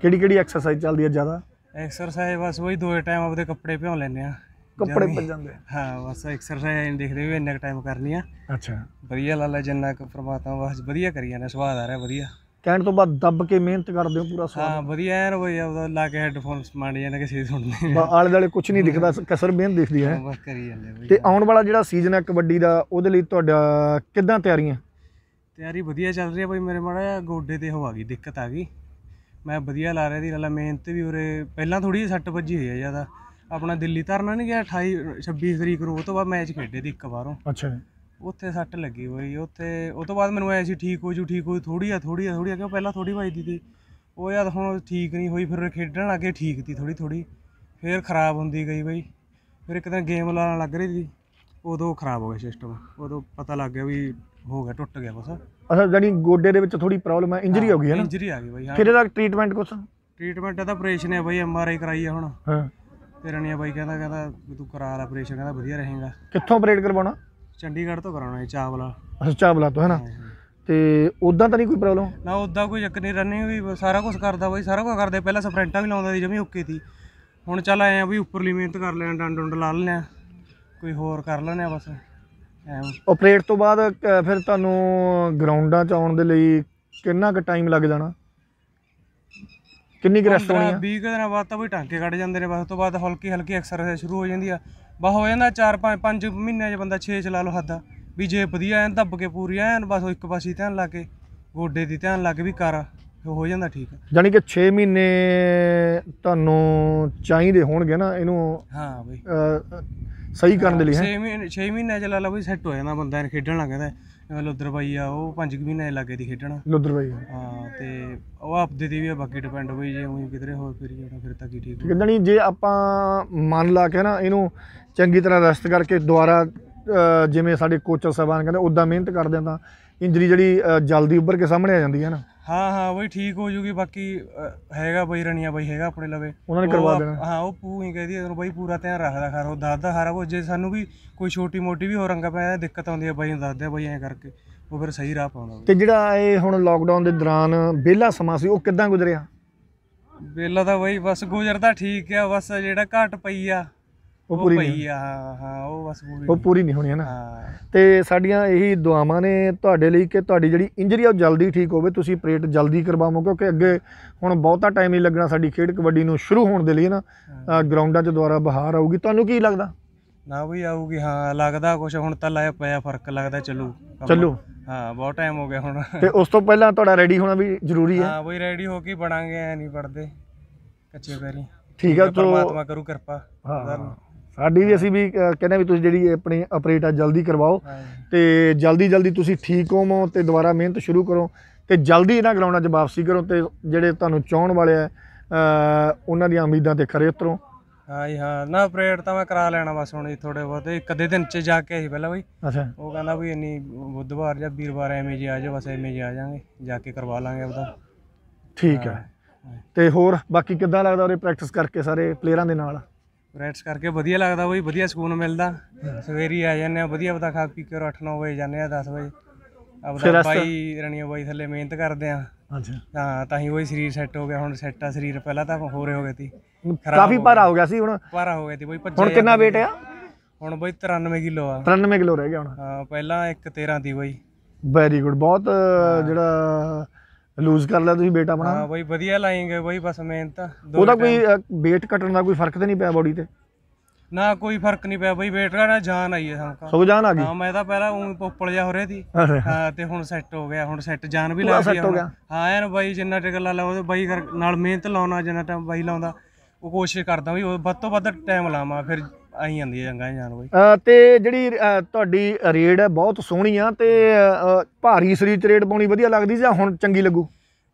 ਕਿਹੜੀ ਕਿਹੜੀ ਐਕਸਰਸਾਈਜ਼ ਚੱਲਦੀ ਹੈ ਜ਼ਿਆਦਾ? ਐਕਸਰਸਾਈਜ਼ ਬਸ ਵਹੀ ਦੋ ਟਾਈਮ ਆਪਦੇ ਕੱਪੜੇ ਭਿਉਂ ਲੈਂਦੇ ਆ। ਕੱਪੜੇ ਭੱਜ ਜਾਂਦੇ ਹਾਂ ਬਸ ਐਕਸਰਸਾਈਜ਼ ਦੇਖਦੇ ਵੀ ਇੰਨਾ ਟਾਈਮ ਕਰਨੀ ਆ। ਅੱਛਾ। ਵਧੀਆ ਲਾ ਲੈ ਜਿੰਨਾ ਕੁ ਪ੍ਰਮਾਤਮਾ ਬਸ ਵਧੀਆ ਕਰੀ ਜਾਂਦੇ ਸਵਾਦ ਆ ਰਿਹਾ ਵਧੀਆ। ਕਹਿਣ ਤੋਂ ਬਾਅਦ ਦੱਬ ਕੇ ਮਿਹਨਤ ਕਰਦੇ ਹੋ ਪੂਰਾ ਸਵਾਦ। ਹਾਂ ਵਧੀਆ ਐਨ ਬਈ ਉਹਦਾ ਲਾ ਕੇ ਹੈੱਡਫੋਨਸ ਮੰਡ ਜਾਂਦੇ ਕਿਸੇ ਦੀ ਸੁਣਦੇ ਬਾ- ਆਲੇ ਦੁਆਲੇ ਕੁਝ ਨਹੀਂ ਦਿਖਦਾ ਕਸਰ ਮਿਹਨਤ ਦਿਖਦੀ ਹੈ। ਬਸ ਕਰੀ ਜਾਂਦੇ ਬਈ। ਤੇ ਆਉਣ ਵਾਲਾ ਜਿਹੜਾ ਸੀਜ਼ਨ ਹੈ ਕਬੱਡੀ ਦਾ ਉਹਦੇ ਲਈ ਤੁਹਾਡਾ ਕਿੱਦਾਂ ਤਿਆਰੀਆਂ? ਤਿਆਰੀ ਵਧੀਆ ਚੱਲ ਰਹੀ ਹੈ ਬਈ ਮੇਰੇ ਮਾੜਾ ਜਿਹਾ ਗੋਡੇ ਤੇ ਹੋ ਆ ਗਈ ਦਿੱਕਤ ਆ ਗਈ। ਮੈਂ ਵਧੀਆ ਲਾ ਰਿਹਾ ਦੀ ਲਾ ਮਿਹਨਤ ਵੀ ਉਰੇ ਪਹਿਲਾਂ ਥੋੜੀ ਜਿਹੀ ਸੱਟ ਵੱਜੀ ਹੋਈ ਹੈ ਜ਼ਿਆਦਾ। ਆਪਣਾ ਦਿੱਲੀ ਧਰਨਾ ਨਹੀਂ ਗਿਆ 28 26 ਤਰੀਕ ਨੂੰ ਉਹ ਤੋਂ ਬਾਅਦ ਮੈਚ ਖੇਡੇ ਦੀ ਇੱਕ ਵਾਰੋਂ। ਅੱਛਾ ਉੱਥੇ ਸੱਟ ਲੱਗੀ ਬਈ ਉੱਥੇ ਉਹ ਤੋਂ ਬਾਅਦ ਮੈਨੂੰ ਐ ਸੀ ਠੀਕ ਹੋ ਜੂ ਠੀਕ ਹੋ ਥੋੜੀ ਆ ਥੋੜੀ ਆ ਥੋੜੀ ਆ ਕਿਉਂ ਪਹਿਲਾਂ ਥੋੜੀ ਵੱਜਦੀ ਸੀ? ਉਹ ਯਾਰ ਹੁਣ ਠੀਕ ਨਹੀਂ ਹੋਈ ਫਿਰ ਖੇਡਣ ਲੱਗੇ ਠੀਕ ਤੀ ਥੋੜੀ ਥੋੜੀ ਫਿਰ ਖਰਾਬ ਹੁੰਦੀ ਗਈ ਬਈ। ਫਿਰ ਇੱਕ ਦਿਨ ਗੇਮ ਲਾਉਣ ਲੱਗ ਰਹੀ ਸੀ ਉਦੋਂ ਖਰਾਬ ਹੋ ਗਿਆ ਸਿਸਟਮ ਉਦੋਂ ਪਤਾ ਲੱਗ ਗਿਆ ਵੀ ਹੋ ਗਿਆ ਟੁੱਟ ਗਿਆ ਬਸ ਅੱਛਾ ਜਾਨੀ ਗੋਡੇ ਦੇ ਵਿੱਚ ਥੋੜੀ ਪ੍ਰੋਬਲਮ ਹੈ ਇੰਜਰੀ ਹੋ ਗਈ ਹੈ ਨਾ? ਇੰਜਰੀ ਆ ਗਈ ਬਈ ਹਾਂ। ਫਿਰ ਇਹਦਾ ਟ੍ਰੀਟਮੈਂਟ ਕੁਛ? ਟ੍ਰੀਟਮੈਂਟ ਦਾ ਆਪਰੇਸ਼ਨ ਹੈ ਬਈ ਐਮ ਆਰ ਆਈ ਕਰਾਈ ਆ ਹੁਣ। ਹਾਂ। ਤੇ ਰਣੀਆ ਬਾਈ ਕਹਿੰਦਾ ਕਹਿੰਦਾ ਤੂੰ ਕਰਾ ਲੈ ਆਪਰੇਸ਼ਨ ਕਹਿੰਦਾ ਵਧੀਆ ਰਹੇਗਾ। ਕਿੱਥੋਂ ਆਪਰੇਟ ਕਰਵਾਉਣਾ? ਚੰਡੀਗੜ੍ਹ ਤੋਂ ਕਰਾਉਣਾ ਹੈ ਚਾਵਲਾ ਅੱਛਾ ਚਾਵਲਾ ਤੋਂ ਹੈ ਨਾ? ਤੇ ਉਦਾਂ ਤਾਂ ਨਹੀਂ ਕੋਈ ਪ੍ਰੋਬਲਮ ਨਾ ਉਦਾਂ ਕੋਈ ਚੱਕਰ ਨਹੀਂ ਰਨਿੰਗ ਵੀ ਸਾਰਾ ਕੁਝ ਕਰਦਾ ਬਾਈ ਸਾਰਾ ਕੁਝ ਕਰਦੇ। ਪਹਿਲਾਂ ਸਪ੍ਰਿੰਟਾਂ ਵੀ ਲਾਉਂਦਾ ਸੀ ਜਮੀ ਓਕੇ ਸੀ। ਹੁਣ ਚੱਲ ਆਏ ਆ ਵੀ ਉੱਪਰਲੀ ਮਿਹਨਤ ਕਰ ਲੈਣਾ ਡੰਡ ਡੁੰਡ ਲਾ ਲੈਣੇ ਕੋਈ ਹੋਰ ਕਰ ਲੈਣੇ ਬਸ ਆਪਰੇਟ ਤੋਂ ਬਾਅਦ ਫਿਰ ਤੁਹਾਨੂੰ ਗਰਾਊਂਡਾਂ 'ਚ ਆਉਣ ਦੇ ਲਈ ਕਿੰਨਾ ਕੁ ਟਾਈਮ ਲੱਗ ਜਾਣਾ? ਕਿੰਨੀ ਕੁ ਰੈਸਟ ਹੋਣੀ ਆ? 20 ਕੁ ਦਿਨਾਂ ਬਾਅਦ ਤਾਂ ਬਈ ਟਾਂਕੇ ਕੱਢ ਜਾਂਦੇ ਨੇ ਬਸ ਉਸ ਤੋਂ ਬਾਅਦ ਹਲਕੀ ਹਲਕੀ ਐਕਸਰਸਾਈਜ਼ ਸ਼ੁਰੂ ਹੋ ਜਾਂਦੀ ਆ। ਬਸ ਹੋ ਜਾਂਦਾ 4 5 5 ਮਹੀਨਿਆਂ 'ਚ ਬੰਦਾ 6 ਚਲਾ ਲਓ ਹੱਦ ਵੀ ਜੇ ਵਧੀਆ ਐਨ ਦੱਬ ਕੇ ਪੂਰੀ ਐਨ ਬਸ ਇੱਕ ਪਾਸੇ ਧਿਆਨ ਲਾ ਕੇ ਗੋਡੇ ਦੀ ਧਿਆਨ ਲਾ ਕੇ ਵੀ ਕਰ ਹੋ ਜਾਂਦਾ ਠੀਕ ਜਾਨੀ ਕਿ 6 ਮਹੀਨੇ ਤੁਹਾਨੂੰ ਚਾਹੀਦੇ ਹੋਣਗੇ ਨਾ ਇਹਨੂੰ ਹਾਂ ਬਈ। ਸਹੀ ਕਰਨ ਦੇ ਲਈ ਹੈ? 6 ਮਹੀਨੇ 6 ਮਹੀਨੇ ਚ ਲਾ ਲਾ ਬਈ ਸੈੱਟ ਹੋ ਜਾਂਦਾ ਬੰਦਾ ਖੇਡਣ ਲੱਗ ਜਾਂਦਾ। ਲੁੱਦਰ ਬਾਈ ਆ ਉਹ 5 ਮਹੀਨੇ ਲੱਗੇ ਦੀ ਖੇਡਣ। ਲੁੱਦਰ ਬਾਈ ਹਾਂ ਤੇ ਉਹ ਆਪਦੇ ਤੇ ਵੀ ਆ ਬਾਕੀ ਡਿਪੈਂਡ ਬਈ ਜੇ ਉਹੀ ਕਿਧਰੇ ਹੋਰ ਫਿਰ ਜਾਣਾ ਫਿਰ ਤਾਂ ਕੀ ਠੀਕ ਹੈ ਜਾਨੀ ਜੇ ਆਪਾਂ ਮਨ ਲਾ ਕੇ ਨਾ ਇਹਨੂੰ ਚੰਗੀ ਤਰ੍ਹਾਂ ਰੈਸਟ ਕਰਕੇ ਦੁਬਾਰਾ ਜਿਵੇਂ ਸਾਡੇ ਕੋਚ ਸਾਹਿਬਾਨ ਕਹਿੰਦੇ ਉਦਾਂ ਮਿਹਨਤ ਕਰਦੇ ਆ ਤਾਂ ਇੰਜਰੀ ਜਿਹੜੀ ਜਲਦੀ ਉੱਭਰ ਕੇ ਸਾਹਮਣੇ ਆ ਜਾਂਦੀ ਹੈ ਨਾ। ਹਾਂ ਹਾਂ ਬਈ ਠੀਕ ਹੋ ਜੂਗੀ ਬਾਕੀ ਅ, ਹੈਗਾ ਬਈ ਰਣੀਆਂ ਬਈ ਹੈਗਾ ਆਪਣੇ ਲਵੇ ਉਹਨਾਂ ਨੇ ਉਹ ਕਰਵਾ ਆਪ- ਦੇਣਾ। ਹਾਂ ਉਹ ਪੂ ਹੀ ਕਹਦੀ ਉਹਨੂੰ ਬਈ ਪੂਰਾ ਧਿਆਨ ਰੱਖਦਾ ਖਰ ਉਹ ਦੱਸਦਾ ਸਾਰਾ ਕੁਝ ਜੇ ਸਾਨੂੰ ਵੀ ਕੋਈ ਛੋਟੀ ਮੋਟੀ ਵੀ ਹੋ ਰੰਗਾ ਪਿਆ ਦਿੱਕਤ ਆਉਂਦੀ ਹੈ ਬਾਈ ਨੂੰ ਦੱਸਦੇ ਆ ਬਈ ਐਂ ਕਰਕੇ ਉਹ ਫਿਰ ਸਹੀ ਰਾਹ ਪਾਉਂਦਾ ਬਈ। ਤੇ ਜਿਹੜਾ ਇਹ ਹੁਣ ਲਾਕਡਾਊਨ ਦੇ ਦੌਰਾਨ ਵਿਹਲਾ ਸਮਾਂ ਸੀ ਉਹ ਕਿੱਦਾਂ ਗੁਜ਼ਰਿਆ ਵੇਲਾ ਤਾਂ ਬਈ ਬਸ ਗੁਜ਼ਰਦਾ ਠੀਕ ਆ ਬਸ ਜਿਹੜਾ ਘਾਟ ਪਈ ਆ ਉਹ ਪੂਰੀ ਨਹੀਂ। ਪਈ ਆ ਹਾਂ ਹਾਂ ਉਹ ਬਸ ਪੂਰੀ ਉਹ ਪੂਰੀ ਨਹੀਂ ਹੋਣੀ ਹੈ ਨਾ। ਹਾਂ। ਤੇ ਸਾਡੀਆਂ ਇਹੀ ਦੁਆਵਾਂ ਨੇ ਤੁਹਾਡੇ ਲਈ ਕਿ ਤੁਹਾਡੀ ਜਿਹੜੀ ਇੰਜਰੀ ਆ ਉਹ ਜਲਦੀ ਠੀਕ ਹੋਵੇ ਤੁਸੀਂ ਆਪਰੇਟ ਜਲਦੀ ਕਰਵਾਵੋ ਕਿਉਂਕਿ ਅੱਗੇ ਹੁਣ ਬਹੁਤਾ ਟਾਈਮ ਨਹੀਂ ਲੱਗਣਾ ਸਾਡੀ ਖੇਡ ਕਬੱਡੀ ਨੂੰ ਸ਼ੁਰੂ ਹੋਣ ਦੇ ਲਈ ਨਾ। ਅ, ਗਰਾਊਂਡਾਂ 'ਚ ਦੁਆਰਾ ਬਹਾਰ ਆਊਗੀ ਤੁਹਾਨੂੰ ਕੀ ਲੱਗਦਾ? ਨਾ ਵੀ ਆਊਗੀ ਹਾਂ ਲੱਗਦਾ ਕੁਛ ਹੁਣ ਤਾਂ ਲਾਇਆ ਪਿਆ ਫ਼ਰਕ ਲੱਗਦਾ ਚੱਲੂ। ਕੰਮ। ਚੱਲੂ। ਹਾਂ ਬਹੁਤ ਟਾਈਮ ਹੋ ਗਿਆ ਹੁਣ। ਤੇ ਉਸ ਤੋਂ ਪਹਿਲਾਂ ਤੁਹਾਡਾ ਰੈਡੀ ਹੋਣਾ ਵੀ ਜ਼ਰੂਰੀ ਹੈ? ਹਾਂ ਬਈ ਰੈਡੀ ਹੋ ਕੇ ਹੀ ਬਣਾਂਗੇ ਐ ਨਹੀਂ ਪੜਦੇ ਕੱਚੇ ਪੈਰੀ। ਠੀਕ ਹੈ ਤੋਂ ਪਰਮਾਤਮਾ ਕਰੂ ਕਿਰਪਾ। ਹਾਂ। ਸਾਡੀ ਵੀ ਅਸੀਂ ਵੀ ਕਹਿੰਦੇ ਵੀ ਤੁਸੀਂ ਜਿਹੜੀ ਆਪਣੀ ਆਪਰੇਟ ਆ ਜਲਦੀ ਕਰਵਾਓ। ਹਾਂ ਤੇ ਜਲਦੀ ਜਲਦੀ ਤੁਸੀਂ ਠੀਕ ਹੋਵੋ ਤੇ ਦੁਬਾਰਾ ਮਿਹਨਤ ਸ਼ੁਰੂ ਕਰੋ। ਤੇ ਜਲਦੀ ਇਹਨਾਂ ਗਰਾਊਂਡਾਂ 'ਚ ਵਾਪਸੀ ਕਰੋ ਤੇ ਜਿਹੜੇ ਤੁਹਾਨੂੰ ਚਾਹਣ ਵਾਲੇ ਆ ਉਹਨਾਂ ਦੀਆਂ ਉਮੀਦਾਂ ਤੇ ਖਰੇ ਉਤਰੋ। ਹਾਂ ਜੀ ਹਾਂ। ਨਾ ਆਪਰੇਟ ਤਾਂ ਮੈਂ ਕਰਾ ਲੈਣਾ ਬਸ ਹੁਣ ਥੋੜੇ ਬਹੁਤ। ਇੱਕ ਅੱਧੇ ਦਿਨ ਚ ਜਾ ਕੇ ਆਈ ਪਹਿਲਾਂ ਬਈ। ਅੱਛਾ। ਉਹ ਕਹਿੰਦਾ ਵੀ ਇੰਨੀ ਬੁੱਧਵਾਰ ਜਾਂ ਵੀਰਵਾਰ ਐਵੇਂ ਜੀ ਆ ਜਾਓ ਬਸ ਐਵੇਂ ਜੀ ਆ ਜਾਾਂਗੇ। ਜਾ ਕੇ ਕਰਵਾ ਲਾਂਗੇ ਆਪਦਾ। ਠੀਕ ਹੈ। ਤੇ ਹੋਰ ਬਾਕੀ ਕਿੱਦਾਂ ਲੱਗਦਾ ਉਹਦੇ ਪ੍ਰੈਕਟਿਸ ਕਰਕੇ ਸਾਰੇ ਪਲੇਅਰਾਂ ਦੇ ਨਾਲ? ਪ੍ਰੈਕਟਿਸ ਕਰਕੇ ਵਧੀਆ ਲੱਗਦਾ ਬਈ ਵਧੀਆ ਸਕੂਨ ਮਿਲਦਾ। ਸਵੇਰੀ ਆ ਜਾਂਦੇ ਆ ਵਧੀਆ ਪਤਾ ਖਾ ਪੀ ਕੇ 8-9 ਵਜੇ ਜਾਂਦੇ ਆ 10 ਵਜੇ। ਆਪਦਾ ਬਾਈ ਰਣੀਆਂ ਬਾਈ ਥੱਲੇ ਮਿਹਨਤ ਕਰਦੇ ਆ। ਅੱਛਾ। ਹਾਂ ਤਾਂ ਹੀ ਉਹੀ ਸਰੀਰ ਸੈੱਟ ਹੋ ਗਿਆ ਹੁਣ ਸੈੱਟ ਆ ਸਰੀਰ। ਪਹਿਲਾਂ ਤਾਂ ਹੋਰੇ ਹੋ ਗਏ ਸੀ। ਕਾਫੀ ਹੋ ਭਾਰਾ ਹੋ ਗਿਆ ਸੀ ਹੁਣ ਭਾਰਾ ਹੋ ਗਿਆ ਸੀ ਬਈ ਹੁਣ ਕਿੰਨਾ weight ਆ? ਹੁਣ ਬਈ 93 ਕਿਲੋ ਆ। 93 ਕਿਲੋ ਰਹਿ ਗਿਆ ਹੁਣ। ਹਾਂ ਪਹਿਲਾਂ ਇੱਕ 13 ਦੀ ਬਈ। ਵੈਰੀ ਗੁੱਡ ਬਹੁਤ ਜਿਹੜਾ ਲੂਜ਼ ਕਰ ਲਿਆ ਤੁਸੀਂ weight ਆਪਣਾ। ਹਾਂ ਬਈ ਵਧੀਆ ਲਾਏਂਗੇ ਬਈ ਬਸ ਮਿਹਨਤ ਦੋ ਉਹਦਾ time- ਕੋਈ weight ਘਟਣ ਦਾ ਕੋਈ ਫ਼ਰਕ ਤੇ ਨਹੀਂ ਪਿਆ ਬੋਡੀ ਤੇ? ਨਾ ਕੋਈ ਫ਼ਰਕ ਨਹੀਂ ਪਿਆ ਬਈ ਵੇਟ ਘਟਾ ਜਾਨ ਆਈ ਹੈ ਸਮਕਾ ਸੋ ਜਾਨ ਆ ਗਈ? ਹਾਂ ਮੈਂ ਤਾਂ ਪਹਿਲਾਂ ਉਂ ਪੋਪਲ ਜਾ ਹੋ ਰਿਹਾ ਸੀ। ਅਰੇ, ਹਾਂ ਤੇ ਹੁਣ ਸੈੱਟ ਹੋ ਗਿਆ ਹੁਣ ਸੈੱਟ ਜਾਨ ਵੀ ਪੂਰਾ ਲੱਗ ਗਈ ਹੋ ਹੁਣ। ਗਿਆ। ਹਾਂ ਐਨ ਬਾਈ ਜਿੰਨਾ ਟਿਕ ਲਾ ਲਾ ਉਹਦੇ ਬਾਈ ਕਰ- ਨਾਲ ਮਿਹਨਤ ਲਾਉਣਾ ਜਿੰਨਾ ਟਾਈਮ ਬਾਈ ਲਾਉਂਦਾ ਉਹ ਕੋਸ਼ਿਸ਼ ਕਰਦਾ ਵੀ ਉਹ ਵੱਧ ਤੋਂ ਵੱਧ ਟਾਈਮ ਲਾਵਾਂ ਫਿਰ ਆਈ ਜਾਂਦੀ ਹੈ ਜੰਗਾਂ ਜਾਨ ਬਾਈ ਅ, ਤੇ ਜਿਹੜੀ ਅ, ਤੁਹਾਡੀ ਰੇਡ ਹੈ ਬਹੁਤ ਸੋਹਣੀ ਆ ਤੇ ਅ, ਭਾਰੀ ਸਰੀਰ ਚ ਰੇਡ ਪਾਉਣੀ ਵਧੀਆ ਲੱਗਦੀ ਜਾਂ ਹੁਣ ਚੰਗੀ ਲੱਗੂ?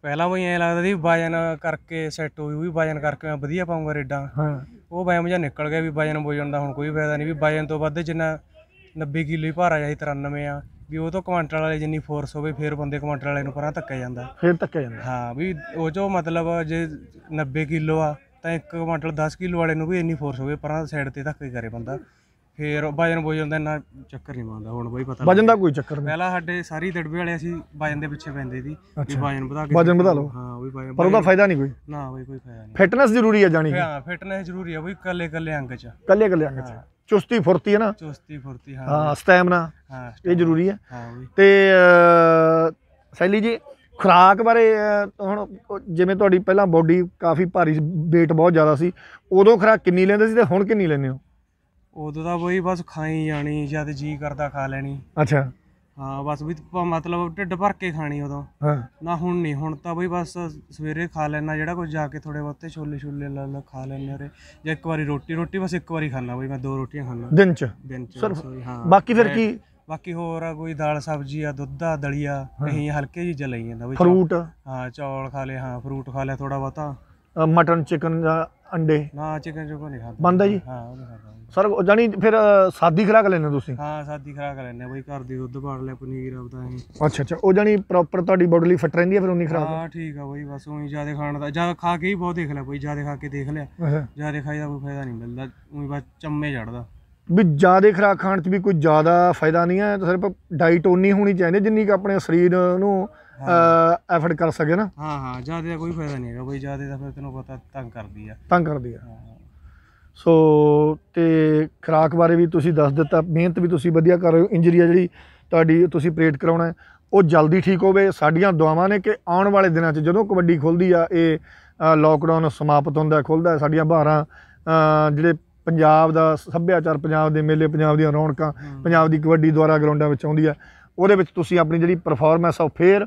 ਪਹਿਲਾਂ ਬਈ ਐਂ ਲੱਗਦਾ ਸੀ ਵਜਨ ਕਰਕੇ ਸੈੱਟ ਹੋਈ ਵੀ ਵਜਨ ਕਰਕੇ ਮੈਂ ਵਧੀਆ ਪਾਉਂਗਾ ਰੇਡਾਂ। ਹਾਂ। ਉਹ ਵਜਨ ਜਿਹਾ ਨਿਕਲ ਗਿਆ ਵੀ ਵਜਨ ਬੋਜਣ ਦਾ ਹੁਣ ਕੋਈ ਫਾਇਦਾ ਨਹੀਂ ਵੀ ਵਜਨ ਤੋਂ ਵੱਧ ਜਿੰਨਾ 90 ਕਿਲੋ ਹੀ ਭਾਰਾ ਜਾਈ 93 ਆ ਵੀ ਉਹ ਤੋਂ ਕੁਆਂਟਲ ਵਾਲੇ ਜਿੰਨੀ ਫੋਰਸ ਹੋਵੇ ਫਿਰ ਬੰਦੇ ਕੁਆਂਟਲ ਵਾਲੇ ਨੂੰ ਪਰਾਂ ਧੱਕਿਆ ਜਾਂਦਾ। ਫੇਰ ਧੱਕਿਆ ਜਾਂਦਾ। ਹਾਂ ਵੀ ਉਹ ਚੋਂ ਮਤਲਬ ਜੇ 90 ਕਿਲੋ ਆ ਤਾਂ ਇੱਕ ਕੁਆਂਟਲ 10 ਕਿਲੋ ਵਾਲੇ ਨੂੰ ਵੀ ਇੰਨੀ ਫੋਰਸ ਹੋਵੇ ਪਰਾਂ ਸਾਈਡ ਤੇ ਧੱਕੇ ਕਰੇ ਬੰਦਾ। ਫਿਰ ਵਜਨ ਬੋਜਣ ਦਾ ਇੰਨਾ ਚੱਕਰ ਨਹੀਂ ਮੰਨਦਾ ਹੁਣ ਬਈ ਪਤਾ ਵਜਨ ਦਾ ਕੋਈ ਚੱਕਰ ਨਹੀਂ। ਪਹਿਲਾਂ ਸਾਡੇ ਸਾਰੀ ਦੜਬੇ ਵਾਲੇ ਅਸੀਂ ਵਜਨ ਦੇ ਪਿੱਛੇ ਪੈਂਦੇ ਸੀ ਵੀ। ਵਜਨ ਵਧਾ ਕੇ ਵਜਨ ਵਧਾ ਲਓ। ਹਾਂ ਵੀ ਵਜਨ ਪਰ ਉਹਦਾ ਫਾਇਦਾ ਨਹੀਂ ਕੋਈ। ਨਾ ਬਈ ਕੋਈ ਫਾਇਦਾ ਨਹੀਂ। ਫਿਟਨੈਸ ਜ਼ਰੂਰੀ ਹੈ ਜਾਣੀ ਹਾਂ ਫਿਟਨੈਸ ਜ਼ਰੂਰੀ ਆ ਬਈ ਕੱਲੇ ਕੱਲੇ ਅੰਗ ਚ। ਕੱਲੇ ਕੱਲੇ ਅੰਗ ਚ। ਚੁਸਤੀ ਫੁਰਤੀ ਹੈ ਨਾ। ਚੁਸਤੀ ਫੁਰਤੀ ਹਾਂ ਹਾਂ ਸਟੈਮਨਾ ਹਾਂ ਇਹ ਜ਼ਰੂਰੀ ਹੈ ਹਾਂ ਬਈ। ਤੇ ਸ਼ੈਲੀ ਜੀ ਖੁਰਾਕ ਬਾਰੇ ਹੁਣ ਜਿਵੇਂ ਤੁਹਾਡੀ ਪਹਿਲਾਂ ਬੋਡੀ ਕਾਫੀ ਭਾਰੀ weight ਬਹੁਤ ਜ਼ਿਆਦਾ ਸੀ ਉਦੋਂ ਖੁਰਾਕ ਕਿੰਨੀ ਲੈਂਦੇ ਸੀ ਤੇ ਹੁਣ ਕਿੰਨੀ ਲੈਂਦੇ ਹੋ? ਉਦੋਂ ਤਾਂ ਬਈ ਬਸ ਖਾਈ ਜਾਣੀ ਜਦ ਜੀ ਕਰਦਾ ਖਾ ਲੈਣੀ। ਅੱਛਾ। ਹਾਂ ਬਸ ਵੀ ਪ- ਮਤਲਬ ਢਿੱਡ ਭਰ ਕੇ ਖਾਣੀ ਉਦੋਂ। ਹਾਂ। ਨਾ ਹੁਣ ਨਹੀਂ ਹੁਣ ਤਾਂ ਬਈ ਬਸ ਸਵੇਰੇ ਖਾ ਲੈਣਾ ਜਿਹੜਾ ਕੁਝ ਜਾ ਕੇ ਥੋੜੇ ਬਹੁਤੇ ਛੋਲੇ ਛੋਲੇ ਲਾ ਲਾ ਖਾ ਲੈਣੇ ਉਰੇ। ਜਾਂ ਇੱਕ ਵਾਰੀ ਰੋਟੀ ਰੋਟੀ ਬਸ ਇੱਕ ਵਾਰੀ ਖਾਣਾ ਬਈ ਮੈਂ ਦੋ ਰੋਟੀਆਂ ਖਾਣਾ ਦਿਨ ਚ? ਦਿਨ ਚ ਸਿਰਫ? ਬਸ ਉਹੀ, ਹਾਂ। ਬਾਕੀ ਫਿਰ ਮੈਂ- ਕੀ ਬਾਕੀ ਹੋਰ ਆ ਕੋਈ ਦਾਲ ਸਬਜ਼ੀ ਆ ਦੁੱਧ ਆ ਦਲੀਆ ਕਹੀਂ ਹਲਕੇ ਚੀਜ਼ਾਂ ਲਈ ਜਾਂਦਾ ਬਈ। ਫਰੂਟ? ਹਾਂ ਚੌਲ ਖਾ ਲਏ ਹਾਂ ਫਰੂਟ ਖਾ ਲਿਆ ਥੋੜਾ ਬਹੁਤਾ। ਮਟਨ ਚਿਕਨ ਜਾਂ ਅੰਡੇ? ਨਾ ਚਿਕਨ ਚੁਕਨ ਨਹੀਂ ਖਾਂਦਾ ਬਣਦਾ ਜੀ? ਹਾਂ ਉਹ ਨਹੀਂ ਖਾਂਦਾ। ਸਰ ਜਾਨੀ ਫਿਰ ਸਾਦੀ ਖੁਰਾਕ ਲੈਂਦੇ ਤੁਸੀਂ? ਹਾਂ ਸਾਦੀ ਖਰਾਕ ਲੈਣੇ ਬਈ ਘਰ ਦੀ ਦੁੱਧ ਪਾੜ ਲਿਆ ਪਨੀਰ ਆਪਦਾ ਅਸੀਂ ਅੱਛਾ ਅੱਛਾ ਉਹ ਜਾਨੀ ਪ੍ਰੋਪਰ ਤੁਹਾਡੀ ਬੋਡੀ ਲਈ ਫਿਟ ਰਹਿੰਦੀ ਹੈ ਫਿਰ ਉਨੀ ਖੁਰਾਕ? ਹਾਂ ਠੀਕ ਆ ਬਈ ਬਸ ਉਹੀ ਜ਼ਿਆਦਾ ਖਾਣ ਦਾ ਜ਼ਿਆਦਾ ਖਾ ਕੇ ਹੀ ਬਹੁਤ ਦੇਖ ਲਿਆ ਬਈ ਜ਼ਿਆਦਾ ਖਾ ਕੇ ਦੇਖ ਲਿਆ। ਜ਼ਿਆਦਾ ਖਾਈ ਦਾ ਕੋਈ ਫਾਇਦਾ ਨਹੀਂ ਮਿਲਦਾ ਉਹੀ ਬਸ ਚੰਮੇ ਚੜਦਾ ਵੀ ਜ਼ਿਆਦਾ ਖੁਰਾਕ ਖਾਣ 'ਚ ਵੀ ਕੋਈ ਜ਼ਿਆਦਾ ਫਾਇਦਾ ਨਹੀਂ ਹੈ ਸਿਰਫ ਡਾਈਟ ਓਨੀ ਹੋਣੀ ਚਾਹੀਦੀ ਜਿੰਨੀ ਕਿ ਆਪਣੇ ਸਰੀਰ ਨੂੰ ਐਫਰਟ ਕਰ ਸਕੇ ਨਾ। ਹਾਂ ਹਾਂ ਜ਼ਿਆਦਾ ਦਾ ਕੋਈ ਫਾਇਦਾ ਨਹੀਂ ਹੈਗਾ ਬਈ ਜ਼ਿਆਦਾ ਦਾ ਫਿਰ ਤੈਨੂੰ ਪਤਾ ਤੰਗ ਕਰਦੀ ਆ। ਤੰਗ ਕਰਦੀ ਆ। ਸੋ ਤੇ ਖੁਰਾਕ ਬਾਰੇ ਵੀ ਤੁਸੀਂ ਦੱਸ ਦਿੱਤਾ ਮਿਹਨਤ ਵੀ ਤੁਸੀਂ ਵਧੀਆ ਕਰ ਰਹੇ ਹੋ ਇੰਜਰੀ ਆ ਜਿਹੜੀ ਤੁਹਾਡੀ ਤੁਸੀਂ ਆਪਰੇਟ ਕਰਾਉਣਾ ਉਹ ਜਲਦੀ ਠੀਕ ਹੋਵੇ ਸਾਡੀਆਂ ਦੁਆਵਾਂ ਨੇ ਕਿ ਆਉਣ ਵਾਲੇ ਦਿਨਾਂ 'ਚ ਜਦੋਂ ਕਬੱਡੀ ਖੁੱਲਦੀ ਆ ਇਹ ਲੋਕਡਾਊਨ ਸਮਾਪਤ ਹੁੰਦਾ ਖੁੱਲਦਾ ਸਾਡੀਆਂ ਬਹਾਰਾਂ ਜਿਹੜੇ ਪੰਜਾਬ ਦਾ ਸੱਭਿਆਚਾਰ ਪੰਜਾਬ ਦੇ ਮੇਲੇ ਪੰਜਾਬ ਦੀਆਂ ਰੌਣਕਾਂ ਪੰਜਾਬ ਦੀ ਕਬੱਡੀ ਦੁਆਰਾ ਗਰਾਊਂਡਾਂ ਵਿੱਚ ਆਉਂਦੀ ਆ ਉਹਦੇ ਵਿੱਚ ਤੁਸੀਂ ਆਪਣੀ ਜਿਹੜੀ ਪਰਫਾਰਮੈਂਸ ਆ ਫੇਰ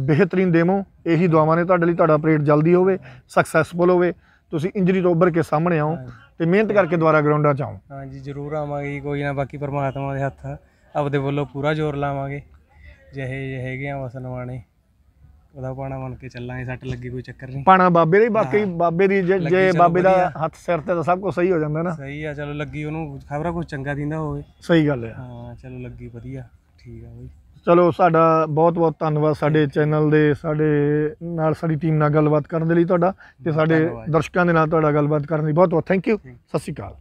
ਬਿਹਤਰੀਨ ਦੇਵੋ। ਇਹੀ ਦੁਆਵਾਂ ਨੇ ਤੁਹਾਡੇ ਲਈ ਤੁਹਾਡਾ ਆਪਰੇਟ ਜਲਦੀ ਹੋਵੇ ਸਕਸੈਸਫੁਲ ਹੋਵੇ। ਤੁਸੀਂ ਇੰਜਰੀ ਤੋਂ ਉੱਭਰ ਕੇ ਸਾਹਮਣੇ ਆਓ ਤੇ ਮਿਹਨਤ ਕਰਕੇ ਦੁਬਾਰਾ ਗਰਾਊਂਡਾਂ 'ਚ ਆਓ। ਹਾਂਜੀ ਜ਼ਰੂਰ ਆਵਾਂਗੇ ਕੋਈ ਨਾ ਬਾਕੀ ਪਰਮਾਤਮਾ ਦੇ ਹੱਥ। ਆਪਦੇ ਵੱਲੋਂ ਪੂਰਾ ਜ਼ੋਰ ਲਾਵਾਂਗੇ। ਜਿਹੇ ਜਿਹੇ ਹੈਗੇ ਆ ਬਸ ਨਵਾਣੇ ਉਹਦਾ ਪਾਣਾ ਬਣ ਕੇ ਚੱਲਾਂਗੇ ਸੱਟ ਲੱਗੀ ਕੋਈ ਚੱਕਰ ਨਹੀਂ। ਪਾਣਾ ਬਾਬੇ ਦੀ ਬਾਕੀ ਬਾਬੇ ਦੀ ਜੇ- ਚਲੋ ਬਾਬੇ ਦਾ ਵਧੀਆ। ਹੱਥ ਸਿਰ ਤੇ ਤਾਂ ਸਭ ਕੁਝ ਸਹੀ ਹੋ ਜਾਂਦਾ ਨਾ। ਸਹੀ ਆ ਚਲੋ ਲੱਗੀ ਉਹਨੂੰ ਖਬਰਾਂ ਕੁਝ ਚੰਗਾ ਦਿੰਦਾ ਹੋਵੇ। ਸਹੀ ਗੱਲ ਹੈ ਹਾਂ ਚਲੋ ਲੱਗੀ ਵਧੀਆ ਠੀਕ ਆ ਬਈ। ਚਲੋ ਸਾਡਾ ਬਹੁਤ ਬਹੁਤ ਧੰਨਵਾਦ ਸਾਡੇ ਚੈਨਲ ਦੇ ਸਾਡੇ ਨਾਲ ਸਾਡੀ ਟੀਮ ਨਾਲ ਗੱਲਬਾਤ ਕਰਨ ਦੇ ਲਈ ਤੁਹਾਡਾ ਤੇ ਸਾਡੇ ਧੰਨਵਾਦ। ਦਰਸ਼ਕਾਂ ਦੇ ਨਾਲ ਤੁਹਾਡਾ ਗੱਲਬਾਤ ਕਰਨ ਲਈ ਬਹੁਤ ਬਹੁਤ ਥੈਂਕ ਯੂ। ਸਤਿ ਸ਼੍ਰੀ ਅਕਾਲ।